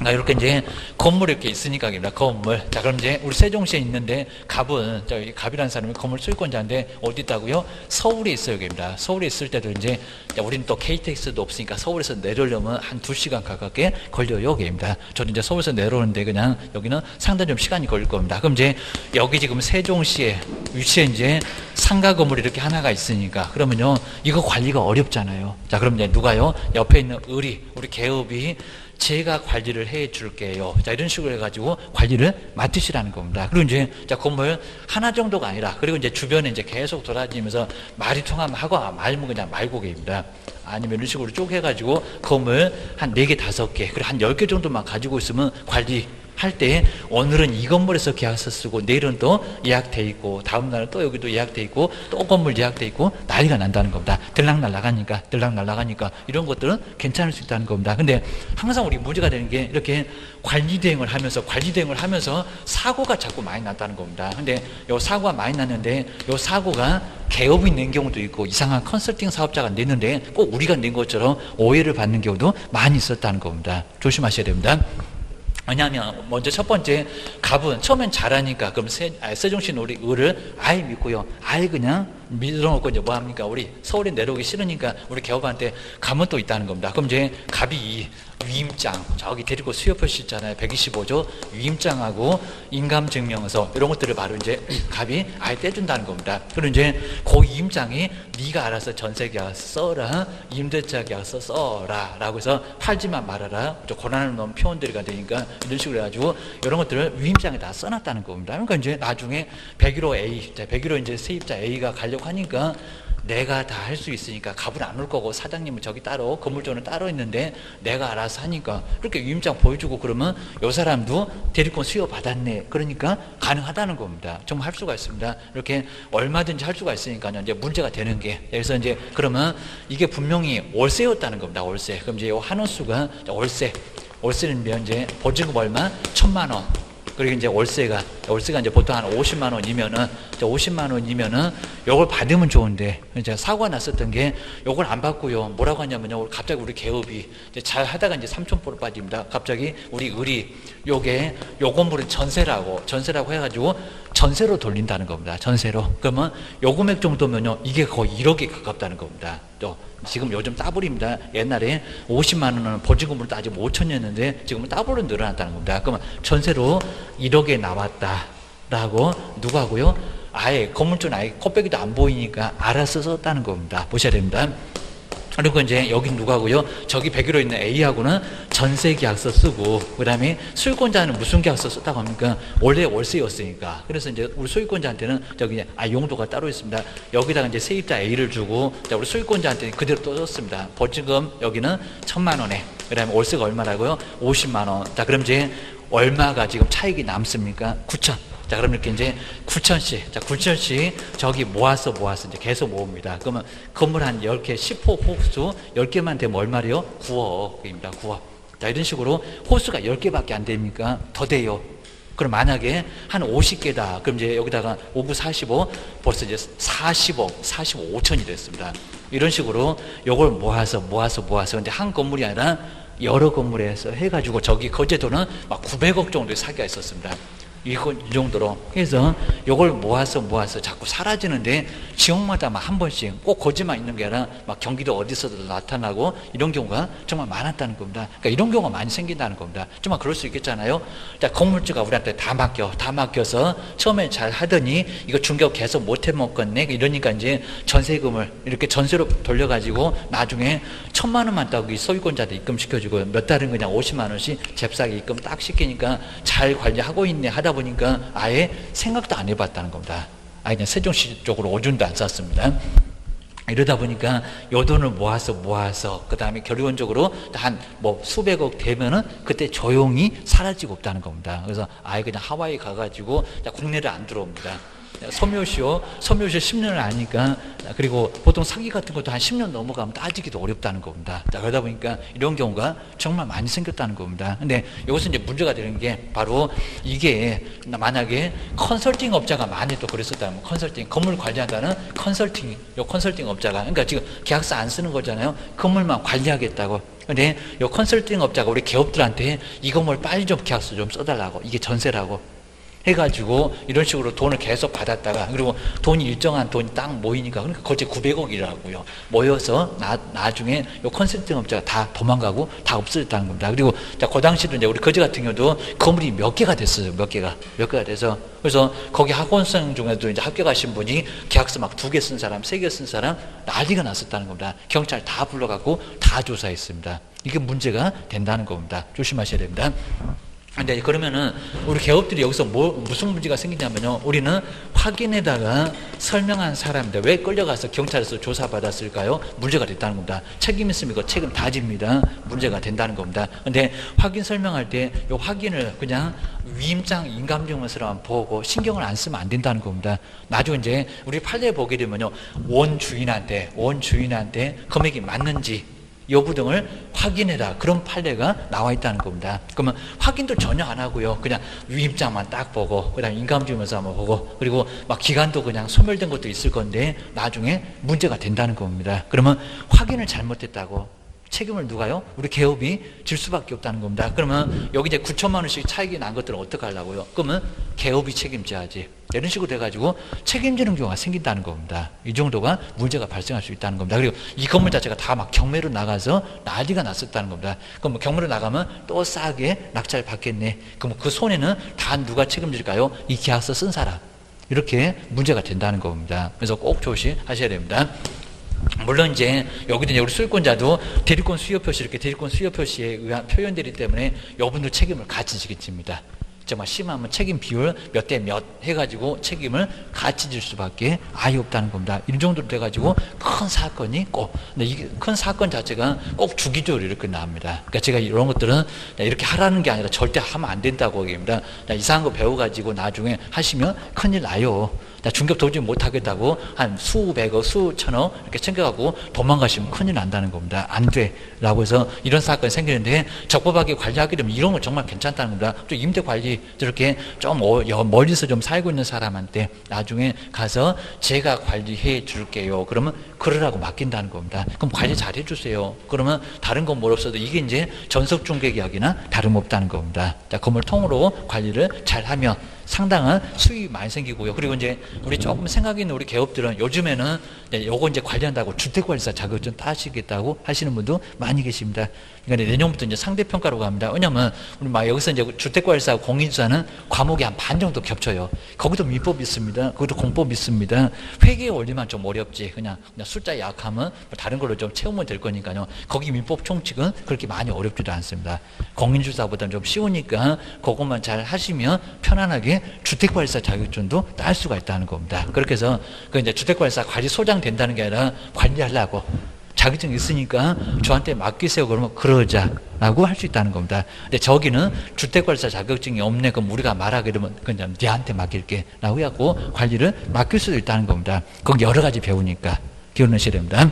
아, 이렇게 이제 건물 이렇게 있으니까 입니다. 건물. 자, 그럼 이제 우리 세종시에 있는데 갑은 저기 갑이라는 사람이 건물 소유권자인데 어디 있다고요? 서울에 있어요, 여기입니다. 서울에 있을 때도 이제 우리는 또 KTX도 없으니까 서울에서 내려오려면 한 두 시간 가깝게 걸려요, 여기입니다. 저는 이제 서울에서 내려오는데 그냥 여기는 상당히 좀 시간이 걸릴 겁니다. 그럼 이제 여기 지금 세종시에 위치에 이제 상가 건물이 이렇게 하나가 있으니까 그러면요 이거 관리가 어렵잖아요. 자, 그럼 이제 누가요? 옆에 있는 의리, 우리 개업이 제가 관리를 해 줄게요. 자, 이런 식으로 해가지고 관리를 맡으시라는 겁니다. 그리고 이제, 자, 건물 하나 정도가 아니라, 그리고 이제 주변에 이제 계속 돌아다니면서 말이 통하면 하고, 말면 그냥 말고 계입니다. 아니면 이런 식으로 쪼개가지고 건물 한네개 다섯 개 그리고 한열개 정도만 가지고 있으면 관리 할 때 오늘은 이 건물에서 계약서 쓰고 내일은 또 예약돼 있고 다음 날은 또 여기도 예약돼 있고 또 건물 예약돼 있고 난리가 난다는 겁니다. 들락날락하니까 들락날락하니까 이런 것들은 괜찮을 수 있다는 겁니다. 근데 항상 우리 문제가 되는 게 이렇게 관리 대행을 하면서 관리 대행을 하면서 사고가 자꾸 많이 났다는 겁니다. 근데 요 사고가 많이 났는데 요 사고가 개업이 낸 경우도 있고 이상한 컨설팅 사업자가 냈는데 꼭 우리가 낸 것처럼 오해를 받는 경우도 많이 있었다는 겁니다. 조심하셔야 됩니다. 왜냐하면 먼저 첫 번째 갑은 처음엔 잘하니까 그럼 세, 아, 세종시 우리 을을 아예 믿고요. 아예 그냥 믿어놓고 이제 뭐 합니까? 우리 서울에 내려오기 싫으니까 우리 개업한테 감은 또 있다는 겁니다. 그럼 이제 갑이 위임장 저기 데리고 수요 표시 있잖아요. 125조 위임장하고 인감증명서 이런 것들을 바로 이제 갑이 아예 떼준다는 겁니다. 그럼 이제 그 위임장이 네가 알아서 전세계약 써라 임대차 계약서 써라 라고 해서 팔지만 말아라 좀 고난을 넘은 표현들이가 되니까 이런 식으로 해가지고 이런 것들을 위임장에 다 써놨다는 겁니다. 그러니까 이제 나중에 101호 A 101호 이제 세입자 A가 가려고 하니까 내가 다 할 수 있으니까 갑을 안올 거고 사장님은 저기 따로 건물주는 따로 있는데 내가 알아서 하니까 그렇게 위임장 보여주고 그러면 요 사람도 대리권 수여 받았네. 그러니까 가능하다는 겁니다. 정말 할 수가 있습니다. 이렇게 얼마든지 할 수가 있으니까요. 이제 문제가 되는 게. 그래서 이제 그러면 이게 분명히 월세였다는 겁니다. 월세. 그럼 이제 요 한원수가 월세. 월세는 이제 보증금 얼마? 천만 원 그리고 이제 월세가 월세가 이제 보통 한 50만 원이면은 50만 원이면은 요걸 받으면 좋은데 이제 사고가 났었던 게 요걸 안 받고요. 뭐라고 하냐면요. 갑자기 우리 개업이 이제 잘 하다가 이제 삼천포로 빠집니다. 갑자기 우리 을이 요게 요 건물을 전세라고 전세라고 해 가지고 전세로 돌린다는 겁니다. 전세로. 그러면 요 금액 정도면요. 이게 거의 1억에 가깝다는 겁니다. 또 지금 요즘 따블입니다. 옛날에 50만 원은 보증금으로 따지면 5천이었는데 지금은 따블로 늘어났다는 겁니다. 그러면 전세로 1억에 나왔다라고 누가 하고요? 아예 건물주는 아예 코빼기도 안 보이니까 알아서 썼다는 겁니다. 보셔야 됩니다. 그리고 이제 여기 누가고요? 저기 101호 있는 A하고는 전세 계약서 쓰고 그다음에 수익권자는 무슨 계약서 썼다고 합니까? 원래 월세였으니까. 그래서 이제 우리 소유권자한테는 저기 아 용도가 따로 있습니다. 여기다가 이제 세입자 A를 주고 우리 소유권자한테는 그대로 또 줬습니다. 보증금 여기는 천만 원에 그다음에 월세가 얼마라고요? 50만 원. 자, 그럼 이제 얼마가 지금 차익이 남습니까? 9천. 자, 그럼 이렇게 이제 9천씩, 자, 9천씩 저기 모아서 모아서 이제 계속 모읍니다. 그러면 건물 한 10개, 10호 호수 10개만 되면 얼마래요? 9억입니다. 9억. 자, 이런 식으로 호수가 10개밖에 안 됩니까? 더 돼요. 그럼 만약에 한 50개다. 그럼 이제 여기다가 5구 45 벌써 이제 40억, 45천이 됐습니다. 이런 식으로 요걸 모아서 모아서 모아서 근데 한 건물이 아니라 여러 건물에서 해가지고 저기 거제도는 막 900억 정도의 사기가 있었습니다. 이거 이 정도로 해서 요걸 모아서 모아서 자꾸 사라지는데 지역마다 막 한 번씩 꼭 거지만 있는 게 아니라 막 경기도 어디서도 나타나고 이런 경우가 정말 많았다는 겁니다. 그러니까 이런 경우가 많이 생긴다는 겁니다. 정말 그럴 수 있겠잖아요. 자, 건물주가 우리한테 다 맡겨, 다 맡겨서 처음에 잘 하더니 이거 중개업 계속 못 해 먹겠네. 이러니까 이제 전세금을 이렇게 전세로 돌려가지고 나중에 천만 원만 따고 소유권자들 입금시켜주고 몇 달은 그냥 50만 원씩 잽싸게 입금 딱 시키니까 잘 관리하고 있네 하다 보니까 아예 생각도 안 해봤다는 겁니다. 아예 그냥 세종시 쪽으로 오줌도 안 쌌습니다. 이러다 보니까 요 돈을 모아서 모아서 그 다음에 결론적으로 한 뭐 수백억 되면은 그때 조용히 사라지고 없다는 겁니다. 그래서 아예 그냥 하와이 가가지고 국내를 안 들어옵니다. 소묘시효, 소묘시 10년을 아니까 그리고 보통 사기 같은 것도 한 10년 넘어가면 따지기도 어렵다는 겁니다. 자, 그러다 보니까 이런 경우가 정말 많이 생겼다는 겁니다. 근데 이것은 이제 문제가 되는 게 바로 이게 만약에 컨설팅 업자가 많이 또 그랬었다면 컨설팅 건물 관리한다는 컨설팅 요 컨설팅 업자가 그러니까 지금 계약서 안 쓰는 거잖아요. 건물만 관리하겠다고. 근데 요 컨설팅 업자가 우리 기업들한테 이 건물 빨리 좀 계약서 좀 써달라고 이게 전세라고 해가지고 이런 식으로 돈을 계속 받았다가 그리고 돈이 일정한 돈이 딱 모이니까 그러니까 거제 900억이라고요. 모여서 나, 나중에 요 컨설팅 업자가 다 도망가고 다 없어졌다는 겁니다. 그리고 자, 그 당시도 이제 우리 거제 같은 경우도 건물이 몇 개가 됐어요. 몇 개가. 몇 개가 돼서 그래서 거기 학원생 중에도 이제 합격하신 분이 계약서 막 두 개 쓴 사람, 세 개 쓴 사람 난리가 났었다는 겁니다. 경찰 다 불러갖고 다 조사했습니다. 이게 문제가 된다는 겁니다. 조심하셔야 됩니다. 근데 그러면은 우리 개업들이 여기서 뭐, 무슨 문제가 생기냐면요. 우리는 확인에다가 설명한 사람인데 왜 끌려가서 경찰에서 조사받았을까요? 문제가 됐다는 겁니다. 책임 있으면 이거 책임 다 집니다. 문제가 된다는 겁니다. 근데 확인 설명할 때 이 확인을 그냥 위임장 인감증명서로만 보고 신경을 안 쓰면 안 된다는 겁니다. 나중에 이제 우리 판례 보게 되면요. 원 주인한테, 원 주인한테 금액이 맞는지 여부 등을 확인해라. 그런 판례가 나와 있다는 겁니다. 그러면 확인도 전혀 안 하고요. 그냥 위임장만 딱 보고, 그 다음 인감증명서 한번 보고, 그리고 막 기간도 그냥 소멸된 것도 있을 건데, 나중에 문제가 된다는 겁니다. 그러면 확인을 잘못했다고. 책임을 누가요? 우리 개업이 질 수밖에 없다는 겁니다. 그러면 여기 이제 9천만 원씩 차익이 난 것들은 어떻게 하려고요? 그러면 개업이 책임져야지. 이런 식으로 돼가지고 책임지는 경우가 생긴다는 겁니다. 이 정도가 문제가 발생할 수 있다는 겁니다. 그리고 이 건물 자체가 다 막 경매로 나가서 난리가 났었다는 겁니다. 그럼 뭐 경매로 나가면 또 싸게 낙찰 받겠네. 그럼 그 손해는 다 누가 책임질까요? 이 계약서 쓴 사람. 이렇게 문제가 된다는 겁니다. 그래서 꼭 조심하셔야 됩니다. 물론 이제 여기도 이제 우리 수요권자도 대리권 수요 표시 이렇게 대리권 수요 표시에 의한 표현되기 때문에 여분들 책임을 같이 지겠습니다. 정말 심하면 책임 비율 몇 대 몇 해가지고 책임을 같이 질 수밖에 아예 없다는 겁니다. 이 정도로 돼가지고 큰 사건이 꼭, 근데 이게 큰 사건 자체가 꼭 주기적으로 이렇게 나옵니다. 그러니까 제가 이런 것들은 이렇게 하라는 게 아니라 절대 하면 안 된다고 얘기합니다. 이상한 거 배워가지고 나중에 하시면 큰일 나요. 나 중급 도저히 못하겠다고 한 수백억, 수천억 이렇게 챙겨가고 도망가시면 큰일 난다는 겁니다. 안 돼. 라고 해서 이런 사건이 생기는데 적법하게 관리하게 되면 이런 건 정말 괜찮다는 겁니다. 좀 임대 관리 저렇게 좀 어, 멀리서 좀 살고 있는 사람한테 나중에 가서 제가 관리해 줄게요. 그러면 그러라고 맡긴다는 겁니다. 그럼 관리 잘 해주세요. 그러면 다른 건 뭘 없어도 이게 이제 전속 중개 계약이나 다름없다는 겁니다. 자, 건물 통으로 관리를 잘 하면 상당한 수익이 많이 생기고요. 그리고 이제 우리 조금 생각 있는 우리 개업들은 요즘에는 요거 이제 관리한다고 주택관리사 자격증 따시겠다고 하시는 분도 많이 계십니다. 그러니까 내년부터 이제 상대평가로 합니다. 왜냐면 우리 막 여기서 이제 주택관리사 공인주사는 과목이 한 반 정도 겹쳐요. 거기도 민법 있습니다. 거기도 공법 있습니다. 회계 원리만 좀 어렵지. 그냥, 그냥 숫자 약하면 뭐 다른 걸로 좀 채우면 될 거니까요. 거기 민법 총칙은 그렇게 많이 어렵지도 않습니다. 공인주사보다는 좀 쉬우니까 그것만 잘 하시면 편안하게 주택관리사 자격증도 딸 수가 있다는 겁니다. 그렇게 해서 그 이제 주택관리사 관리 소장 된다는 게 아니라 관리하려고 자격증 있으니까 저한테 맡기세요. 그러면 그러자라고 할 수 있다는 겁니다. 근데 저기는 주택관리사 자격증이 없네. 그럼 우리가 말하게 되면 그냥 네한테 맡길게. 라고 해갖고 관리를 맡길 수도 있다는 겁니다. 그건 여러 가지 배우니까 기억하셔야 됩니다.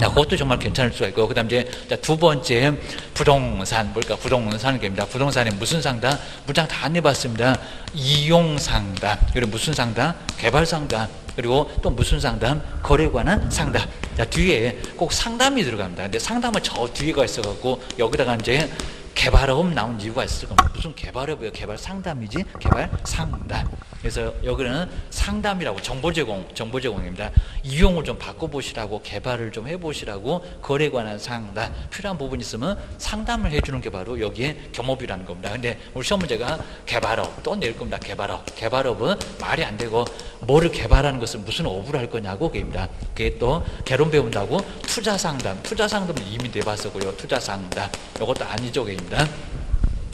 자, 그것도 정말 괜찮을 수가 있고, 그 다음 이제 두 번째 부동산, 뭘까? 부동산을 깁니다. 부동산에 무슨 상담? 문장 다 안내봤습니다. 이용 상담, 그리고 무슨 상담? 개발 상담, 그리고 또 무슨 상담? 거래에 관한 상담. 자, 뒤에 꼭 상담이 들어갑니다. 근데 상담은 저 뒤에가 있어갖고 여기다가 이제 개발업 나온 이유가 있을 겁니다. 무슨 개발업이에요? 개발 상담이지? 개발 상담. 그래서 여기는 상담이라고 정보 제공, 정보 제공입니다. 이용을 좀 바꿔보시라고 개발을 좀 해보시라고 거래에 관한 상담 필요한 부분 있으면 상담을 해주는 게 바로 여기에 겸업이라는 겁니다. 근데 우리 시험 문제가 개발업 또 낼 겁니다. 개발업, 개발업은 말이 안 되고 뭐를 개발하는 것은 무슨 업을 할 거냐고 그입니다. 그게 또 개론 배운다고 투자 상담, 투자 상담은 이미 내봤었고요. 투자 상담 이것도 아니죠, 그입니다.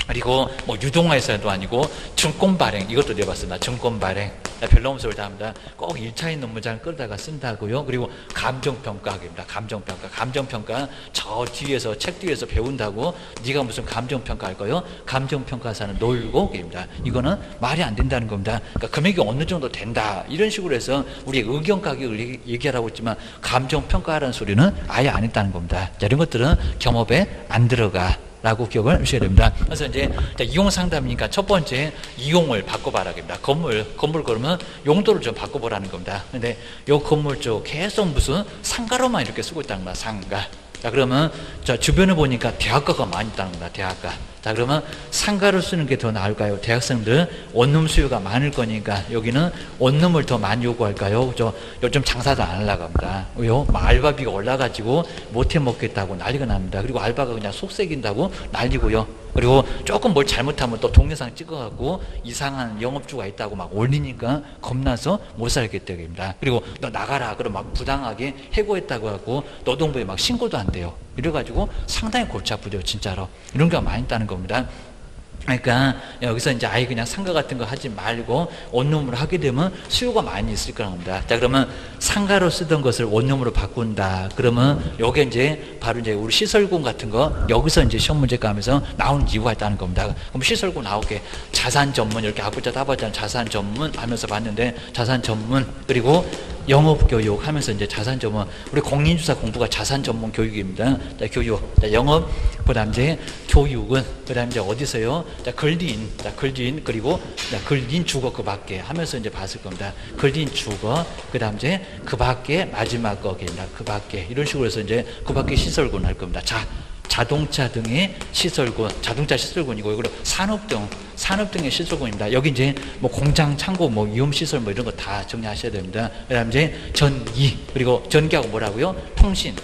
그리고 뭐 유동화에서도 아니고 증권 발행 이것도 내봤습니다. 증권 발행 별로음소를 다 합니다. 꼭 1차인 논문장을 끌다가 쓴다고요. 그리고 감정평가학입니다. 감정평가. 감정평가 저 뒤에서 책 뒤에서 배운다고 네가 무슨 감정평가 할 거요? 감정평가사는 놀고 입니다. 이거는 말이 안 된다는 겁니다. 그러니까 금액이 어느 정도 된다. 이런 식으로 해서 우리 의견 가격을 얘기하라고 했지만 감정평가하라는 소리는 아예 안 했다는 겁니다. 자, 이런 것들은 경업에 안 들어가. 라고 기억을 하셔야 됩니다. 그래서 이제 이용 상담이니까 첫 번째 이용을 바꿔봐라입니다. 건물, 건물 그러면 용도를 좀 바꿔보라는 겁니다. 근데 요 건물 쪽 계속 무슨 상가로만 이렇게 쓰고 있다는 거야, 상가. 자, 그러면 저 주변에 보니까 대학가가 많이 있다는 겁니다, 대학가. 자, 그러면 상가를 쓰는 게 더 나을까요? 대학생들 원룸 수요가 많을 거니까 여기는 원룸을 더 많이 요구할까요? 저 요즘 장사도 안 합니다. 왜요? 뭐 알바비가 올라가지고 못 해 먹겠다고 난리가 납니다. 그리고 알바가 그냥 속색인다고 난리고요. 그리고 조금 뭘 잘못하면 또 동영상 찍어갖고 이상한 영업주가 있다고 막 올리니까 겁나서 못 살겠다 입니다. 그리고 너 나가라 그럼 막 부당하게 해고했다고 하고 노동부에 막 신고도 안 돼요. 이래가지고 상당히 골치 아프대요 진짜로. 이런 경우가 많이 있다는 겁니다. 그러니까 여기서 이제 아예 그냥 상가 같은 거 하지 말고 원룸으로 하게 되면 수요가 많이 있을 겁니다. 자 그러면 상가로 쓰던 것을 원룸으로 바꾼다. 그러면 요게 이제 바로 이제 우리 시설군 같은 거 여기서 이제 시험 문제 가면서 나오는 이유가 있다는 겁니다. 그럼 시설군 나오게 자산 전문 이렇게 아부자 따봤잖아요. 자산 전문 하면서 봤는데 자산 전문 그리고 영업 교육 하면서 이제 자산 전문 우리 공인주사 공부가 자산 전문 교육입니다. 자, 교육, 자, 영업, 그다음 이제 교육은 그다음 이제 어디서요? 자, 글린, 자, 글린 그리고 자, 글린 주거 그 밖에 하면서 이제 봤을 겁니다. 글린 주거, 그다음 이제 그 밖에 마지막 거기입니다. 그 밖에 이런 식으로 해서 이제 그 밖에 시설군 할 겁니다. 자. 자동차 등의 시설군, 자동차 시설군이고 이걸 산업 등, 산업 등의 시설군입니다. 여기 이제 뭐 공장, 창고, 뭐 위험 시설 뭐 이런 거 다 정리하셔야 됩니다. 그다음 이제 전기 그리고 전기하고 뭐라고요? 통신.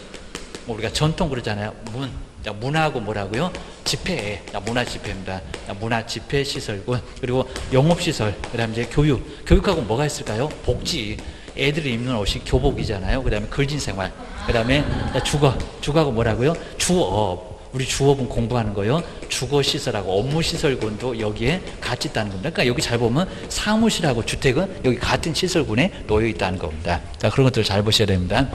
뭐 우리가 전통 그러잖아요. 문. 자, 문하고 뭐라고요? 집회. 자, 문화 집회입니다. 자, 문화 집회 시설군. 그리고 영업 시설. 그다음 이제 교육. 교육하고 뭐가 있을까요? 복지. 애들이 입는 옷이 교복이잖아요. 그 다음에 글진 생활. 그 다음에 주거. 주거하고 뭐라고요? 주업. 우리 주업은 공부하는 거요. 주거 시설하고 업무 시설군도 여기에 같이 있다는 겁니다. 그러니까 여기 잘 보면 사무실하고 주택은 여기 같은 시설군에 놓여 있다는 겁니다. 자, 그런 것들을 잘 보셔야 됩니다.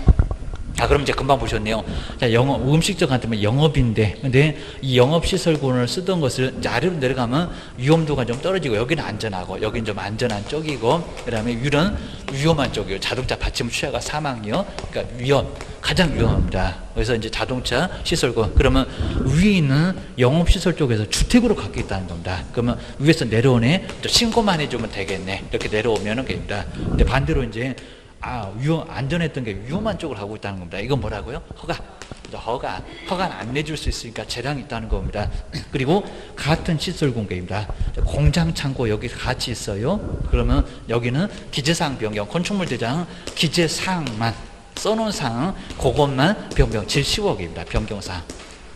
자, 그럼 이제 금방 보셨네요. 자, 영업, 음식점 같으면 영업인데, 근데 이 영업시설군을 쓰던 것을 이제 아래로 내려가면 위험도가 좀 떨어지고, 여기는 안전하고, 여기는 좀 안전한 쪽이고, 그 다음에 위는 위험한 쪽이요. 자동차 받침 취하가 사망이요. 그러니까 위험, 가장 위험합니다. 그래서 이제 자동차 시설군. 그러면 위에 있는 영업시설 쪽에서 주택으로 갖고 있다는 겁니다. 그러면 위에서 내려오네. 신고만 해주면 되겠네. 이렇게 내려오면은 됩니다. 근데 반대로 이제 아, 위험, 안전했던 게 위험한 쪽을 하고 있다는 겁니다. 이건 뭐라고요? 허가. 허가. 허가는 안 내줄 수 있으니까 재량이 있다는 겁니다. 그리고 같은 시설 공개입니다. 공장 창고 여기 같이 있어요. 그러면 여기는 기재사항 변경, 건축물 대장 기재사항만 써놓은 사항, 그것만 변경, 70억입니다. 변경사항.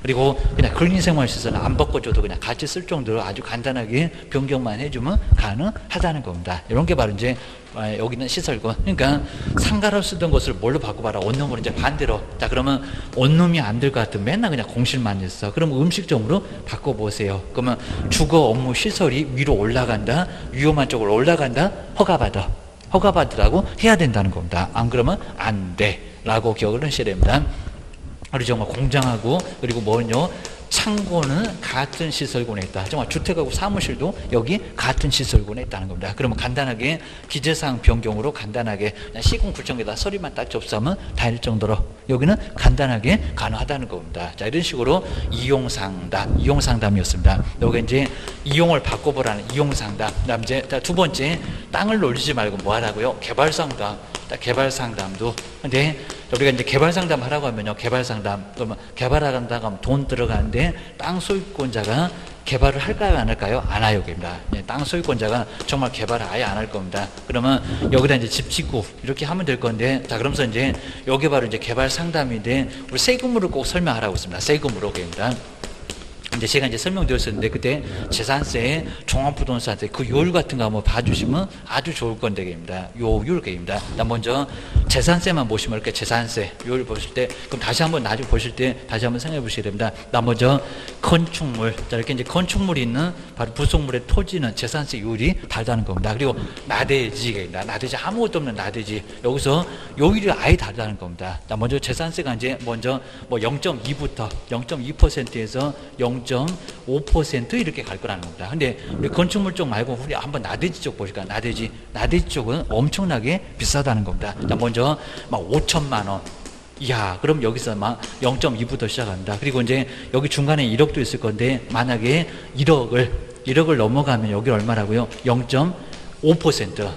그리고 그냥 근린생활 시설은 안 바꿔줘도 그냥 같이 쓸 정도로 아주 간단하게 변경만 해주면 가능하다는 겁니다. 이런 게 바로 이제 아, 여기는 시설군. 그러니까 상가로 쓰던 것을 뭘로 바꿔봐라. 원룸으로 이제 반대로. 자 그러면 원룸이 안 될 것 같으면 맨날 그냥 공실만 있어. 그럼 음식점으로 바꿔보세요. 그러면 주거 업무 시설이 위로 올라간다. 위험한 쪽으로 올라간다. 허가받아. 허가받으라고 해야 된다는 겁니다. 안 그러면 안 돼. 라고 기억을 하셔야 됩니다. 우리 정말 공장하고 그리고 뭐요? 창고는 같은 시설군에 있다. 정말 주택하고 사무실도 여기 같은 시설군에 있다는 겁니다. 그러면 간단하게 기재사항 변경으로 간단하게 시공 구청에다 서류만 딱 접수하면 다 일 정도로 여기는 간단하게 가능하다는 겁니다. 자 이런 식으로 이용상담, 이용상담이었습니다. 여기 이제 이용을 바꿔보라는 이용상담. 이제 두 번째 땅을 놀리지 말고 뭐 하라고요? 개발상담. 개발 상담도. 근데 우리가 이제 개발 상담 하라고 하면요. 개발 상담 그러면 개발한다고 하면 돈 들어가는데 땅 소유권자가 개발을 할까요? 안 할까요? 안 하요 겁니다. 예, 땅 소유권자가 정말 개발을 아예 안 할 겁니다. 그러면 여기다 이제 집 짓고 이렇게 하면 될 건데 자 그러면서 이제 여기 바로 이제 개발 상담인데 우리 세금으로 꼭 설명하라고 있습니다. 세금으로 겁니다 이제 제가 이제 설명드렸었는데 그때 재산세, 종합부동산세 그 요율 같은 거 한번 봐주시면 아주 좋을 건데입니다. 요율 계입니다. 먼저 재산세만 보시면 이렇게 재산세 요율 보실 때 그럼 다시 한번 나중에 보실 때 다시 한번 생각해 보셔야 됩니다. 나 먼저 건축물 자 이렇게 이제 건축물이 있는 바로 부속물의 토지는 재산세 요율이 다르다는 겁니다. 그리고 나대지입니다. 나대지 아무것도 없는 나대지 여기서 요율이 아예 다르다는 겁니다. 자 먼저 재산세가 이제 먼저 뭐 0.2부터 0.2%에서 0. 0.5% 이렇게 갈 거라는 겁니다. 근데 우리 건축물 쪽 말고 우리 한번 나대지 쪽 보실까요? 나대지. 나대지 쪽은 엄청나게 비싸다는 겁니다. 자, 먼저 막 5천만 원. 이야, 그럼 여기서 막 0.2부터 시작합니다. 그리고 이제 여기 중간에 1억도 있을 건데 만약에 1억을 1억을 넘어가면 여기 얼마라고요? 0.5%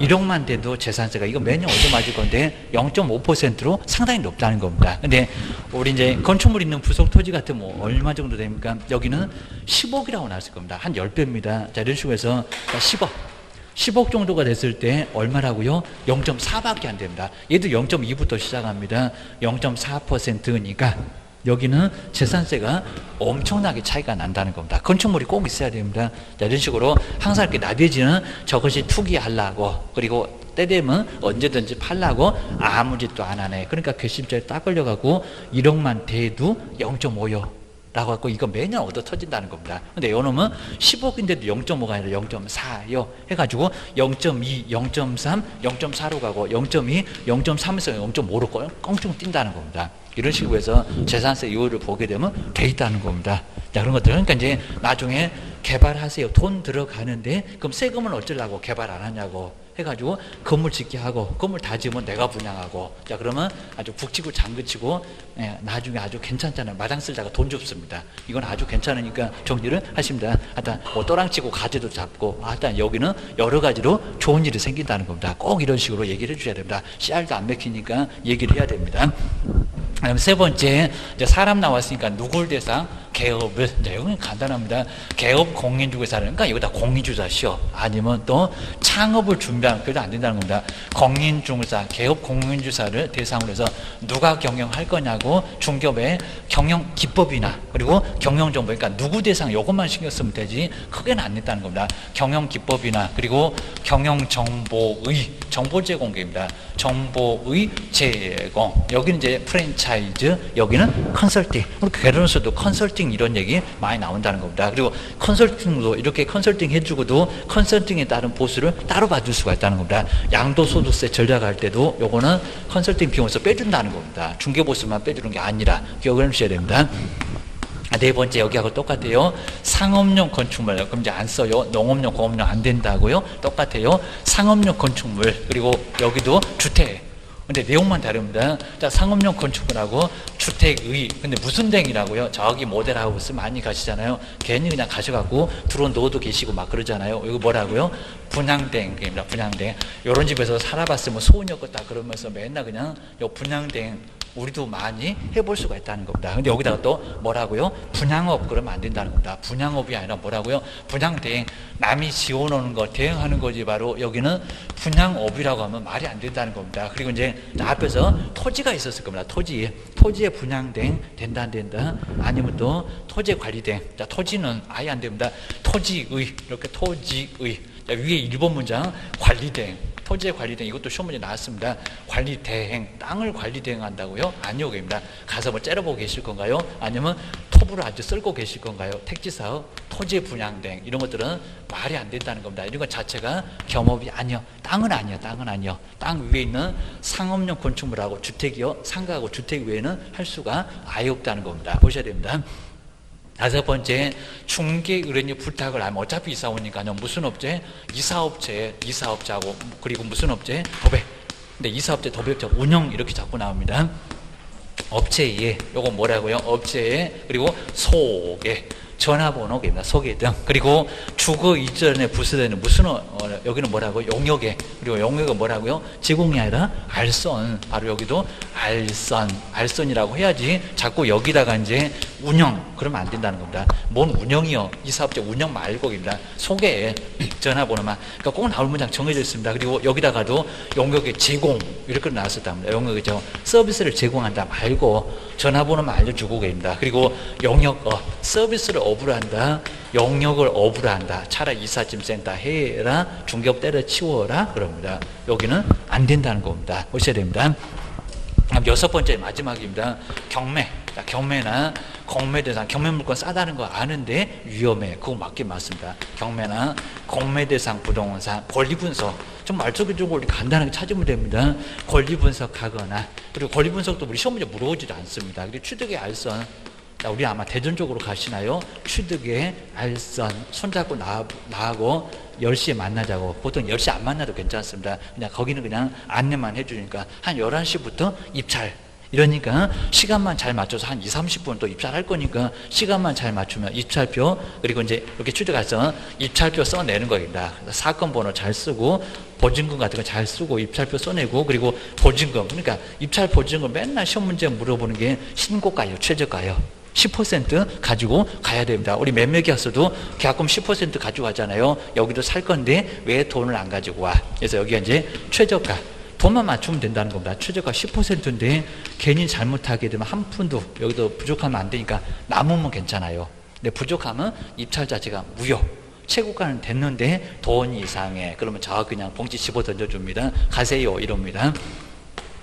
1억만 돼도 재산세가 이거 매년 얻어맞을 건데 0.5%로 상당히 높다는 겁니다. 근데 우리 이제 건축물 있는 부속 토지 같은 뭐 얼마 정도 됩니까? 여기는 10억이라고 나왔을 겁니다. 한 10배입니다. 자, 이런 식으로 해서 10억. 10억 정도가 됐을 때 얼마라고요? 0.4밖에 안 됩니다. 얘도 0.2부터 시작합니다. 0.4%니까 여기는 재산세가 엄청나게 차이가 난다는 겁니다. 건축물이 꼭 있어야 됩니다. 자, 이런 식으로 항상 이렇게 나대지는 저것이 투기하려고 그리고 때 되면 언제든지 팔라고 아무 짓도 안 하네. 그러니까 괘씸죄에 딱 걸려가고 1억만 대도 0.5요. 라고 하고 이거 매년 얻어 터진다는 겁니다. 근데 요놈은 10억인데도 0.5가 아니라 0.4요. 해가지고 0.2, 0.3, 0.4로 가고 0.2, 0.3에서 0.5로 껑충 뛴다는 겁니다. 이런 식으로 해서 재산세 이율을 보게 되면 돼 있다는 겁니다. 자, 그런 것들은 그러니까 이제 나중에 개발하세요. 돈 들어가는데 그럼 세금은 어쩌려고 개발 안 하냐고 해가지고 건물 짓게 하고 건물 다 지으면 내가 분양하고. 자 그러면 아주 북치고 장그치고 예, 나중에 아주 괜찮잖아요. 마당 쓸다가 돈 줍습니다. 이건 아주 괜찮으니까 정리를 하십니다. 하여튼 뭐 또랑치고 가지도 잡고 하여튼 여기는 여러 가지로 좋은 일이 생긴다는 겁니다. 꼭 이런 식으로 얘기를 해주셔야 됩니다. 씨알도 안 맥히니까 얘기를 해야 됩니다 그다음 세 번째 이제 사람 나왔으니까 누굴 대상 개업을 이건 간단합니다. 개업 공인중개사를 그러니까 여기다 공인주사시오 아니면 또 창업을 준비하는 그래도 안 된다는 겁니다. 공인중개사 개업 공인주사를 대상으로 해서 누가 경영할 거냐고 중개업의 경영 기법이나 그리고 경영 정보 그러니까 누구 대상 요것만 신경 쓰면 되지 크게는 안 된다는 겁니다. 경영 기법이나 그리고 경영 정보의 정보 제공입니다. 정보의 제공 여기는 이제 프랜차이즈 여기는 컨설팅 우리 결혼에서도 컨설팅 이런 얘기 많이 나온다는 겁니다. 그리고 컨설팅도 이렇게 컨설팅 해주고도 컨설팅에 따른 보수를 따로 받을 수가 있다는 겁니다. 양도소득세 전략할 때도 요거는 컨설팅 비용에서 빼준다는 겁니다. 중개보수만 빼주는 게 아니라 기억을 해주셔야 됩니다. 네 번째 여기하고 똑같아요. 상업용 건축물 그럼 이제 안 써요. 농업용, 공업용 안 된다고요. 똑같아요. 상업용 건축물 그리고 여기도 주택. 근데 내용만 다릅니다. 자, 상업용 건축물하고 주택의 근데 무슨 댕이라고요? 저기 모델하우스 많이 가시잖아요. 괜히 그냥 가셔갖고 들어온 노도 계시고 막 그러잖아요. 이거 뭐라고요? 분양댕입니다. 분양댕. 요런 집에서 살아봤으면 소원이 없겠다 그러면서 맨날 그냥 요 분양댕 우리도 많이 해볼 수가 있다는 겁니다. 근데 여기다가 또 뭐라고요? 분양업 그러면 안 된다는 겁니다. 분양업이 아니라 뭐라고요? 분양 대행. 남이 지어놓는 거 대행하는 거지 바로 여기는 분양업이라고 하면 말이 안 된다는 겁니다. 그리고 이제 앞에서 토지가 있었을 겁니다. 토지. 토지의 분양 대행 된다 안 된다? 아니면 또 토지 관리 대행. 자, 토지는 아예 안 됩니다. 토지의 이렇게 토지의. 자, 위에 1번 문장 관리대행. 토지의 관리 대행 이것도 시험 문제 나왔습니다. 관리 대행 땅을 관리 대행한다고요? 아니요, 그입니다. 가서 뭐 째려보고 계실 건가요? 아니면 토부를 아주 쓸고 계실 건가요? 택지 사업, 토지 분양 대행 이런 것들은 말이 안 된다는 겁니다. 이런 것 자체가 겸업이 아니요, 땅은 아니요, 땅은 아니요. 땅 위에 있는 상업용 건축물하고 주택이요, 상가하고 주택 외에는 할 수가 아예 없다는 겁니다. 보셔야 됩니다. 다섯 번째 중개 의뢰인이 부탁을 하면 어차피 이사 오니까요. 무슨 업체? 이사업체 이사업자고 그리고 무슨 업체? 도배. 근데 이사업체 도배업체 운영 이렇게 자꾸 나옵니다. 업체에 요거 뭐라고요? 업체에 그리고 소개 전화번호입니다. 소개 등 그리고 주거 이전에 부수되는 무슨 어, 어, 여기는 뭐라고 용역에 그리고 용역은 뭐라고요? 제공이 아니라 알선 바로 여기도 알선 알선이라고 해야지 자꾸 여기다가 이제 운영 그러면 안 된다는 겁니다. 뭔 운영이요? 이 사업자 운영 말고입니다. 소개 전화번호만 그러니까 꼭 나올 문장 정해져 있습니다. 그리고 여기다가도 용역의 제공 이렇게 나왔었답니다. 용역이죠 서비스를 제공한다 말고 전화번호만 알려주고 계십니다. 그리고 용역 어, 서비스를 업으로 한다. 영역을 업으로 한다. 차라리 이삿짐 센터 해라. 중개업 때려치워라. 그럽니다. 여기는 안 된다는 겁니다. 보셔야 됩니다. 여섯 번째 마지막입니다. 경매. 경매나 공매 대상, 경매 물건 싸다는 거 아는데 위험해. 그거 맞긴 맞습니다. 경매나 공매 대상 부동산 권리 분석. 좀 말초기적으로 간단하게 찾으면 됩니다. 권리 분석하거나 그리고 권리 분석도 우리 시험 문제 물어보지도 않습니다. 그리고 취득의 알선 자, 우리 아마 대전 쪽으로 가시나요? 취득의 알선 손잡고 나, 나하고 10시에 만나자고 보통 10시 안 만나도 괜찮습니다. 그냥 거기는 그냥 안내만 해주니까 한 11시부터 입찰 이러니까 시간만 잘 맞춰서 한 2, 30분 또 입찰할 거니까 시간만 잘 맞추면 입찰표 그리고 이제 이렇게 취득해서 입찰표 써내는 겁니다. 사건 번호 잘 쓰고 보증금 같은 거 잘 쓰고 입찰표 써내고 그리고 보증금 그러니까 입찰 보증금 맨날 시험 문제 물어보는 게 신고가요 최저가요 10% 가지고 가야 됩니다. 우리 계약서도 계약금 10% 가지고 가잖아요. 여기도 살 건데 왜 돈을 안 가지고 와? 그래서 여기가 이제 최저가 돈만 맞추면 된다는 겁니다. 최저가 10%인데 괜히 잘못하게 되면 한 푼도 여기도 부족하면 안 되니까 남으면 괜찮아요. 근데 부족하면 입찰 자체가 무효. 최고가는 됐는데 돈 이상해. 그러면 저 그냥 봉지 집어 던져줍니다. 가세요. 이럽니다.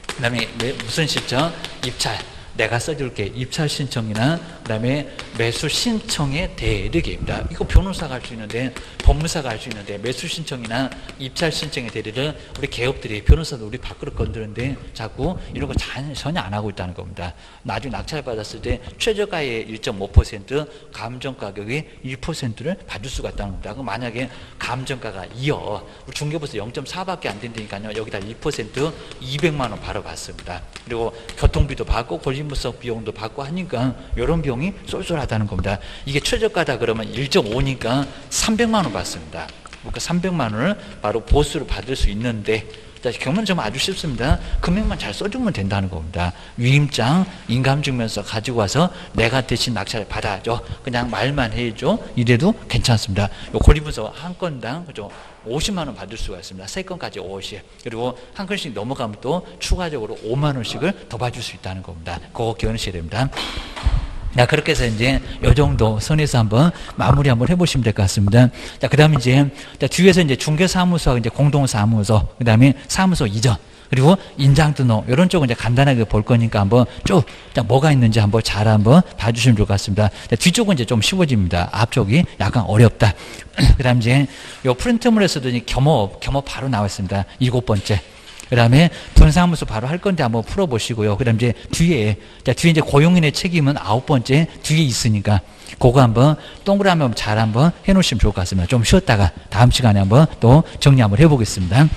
그 다음에 무슨 시점? 입찰. 내가 써줄게 입찰 신청이나 그다음에 매수 신청의 대리기입니다. 이거 변호사가 할 수 있는데 법무사가 할 수 있는데 매수 신청이나 입찰 신청의 대리를 우리 개업들이 변호사도 우리 밖으로 건드는데 자꾸 이런 거 전- 전혀 안 하고 있다는 겁니다. 나중에 낙찰 받았을 때 최저가의 1.5% 감정 가격의 1%를 받을 수가 있다는 겁니다. 그럼 만약에 감정가가 2여 우리 중개부에서 0.4밖에 안 된다니까요. 여기다 2% 200만 원 바로 받습니다. 그리고 교통비도 받고 권리무석 비용도 받고 하니까 이런 비용이 쏠쏠하다는 겁니다. 이게 최저가다 그러면 1.5니까 300만 원 받습니다. 그러니까 300만 원을 바로 보수로 받을 수 있는데 자, 경우는 좀 아주 쉽습니다. 금액만 잘 써주면 된다는 겁니다. 위임장, 인감증명서 가지고 와서 내가 대신 낙찰을 받아줘. 그냥 말만 해줘. 이래도 괜찮습니다. 요 권리분서 한 건당 그죠? 50만 원 받을 수가 있습니다. 세 건까지 50. 그리고 한 건씩 넘어가면 또 추가적으로 5만 원씩을 더 받을 수 있다는 겁니다. 그거 기억하셔야 됩니다. 자, 그렇게 해서 이제 요 정도 선에서 한번 마무리 한번 해보시면 될 것 같습니다. 자, 그 다음에 이제, 자, 뒤에서 이제 중개사무소, 이제 공동사무소, 그 다음에 사무소 이전, 그리고 인장등록, 이런 쪽은 이제 간단하게 볼 거니까 한번 쭉, 자, 뭐가 있는지 한번 잘 한번 봐주시면 좋을 것 같습니다. 자, 뒤쪽은 이제 좀 쉬워집니다. 앞쪽이 약간 어렵다. 그 다음 이제 요 프린트물에서도 이제 겸업, 겸업 바로 나와 있습니다. 일곱 번째. 그 다음에 분사무소 바로 할 건데 한번 풀어보시고요. 그 다음 이제 뒤에, 자, 뒤에 이제 고용인의 책임은 아홉 번째 뒤에 있으니까 그거 한번 동그라미 한번 잘 한번 해놓으시면 좋을 것 같습니다. 좀 쉬었다가 다음 시간에 한번 또 정리 한번 해보겠습니다.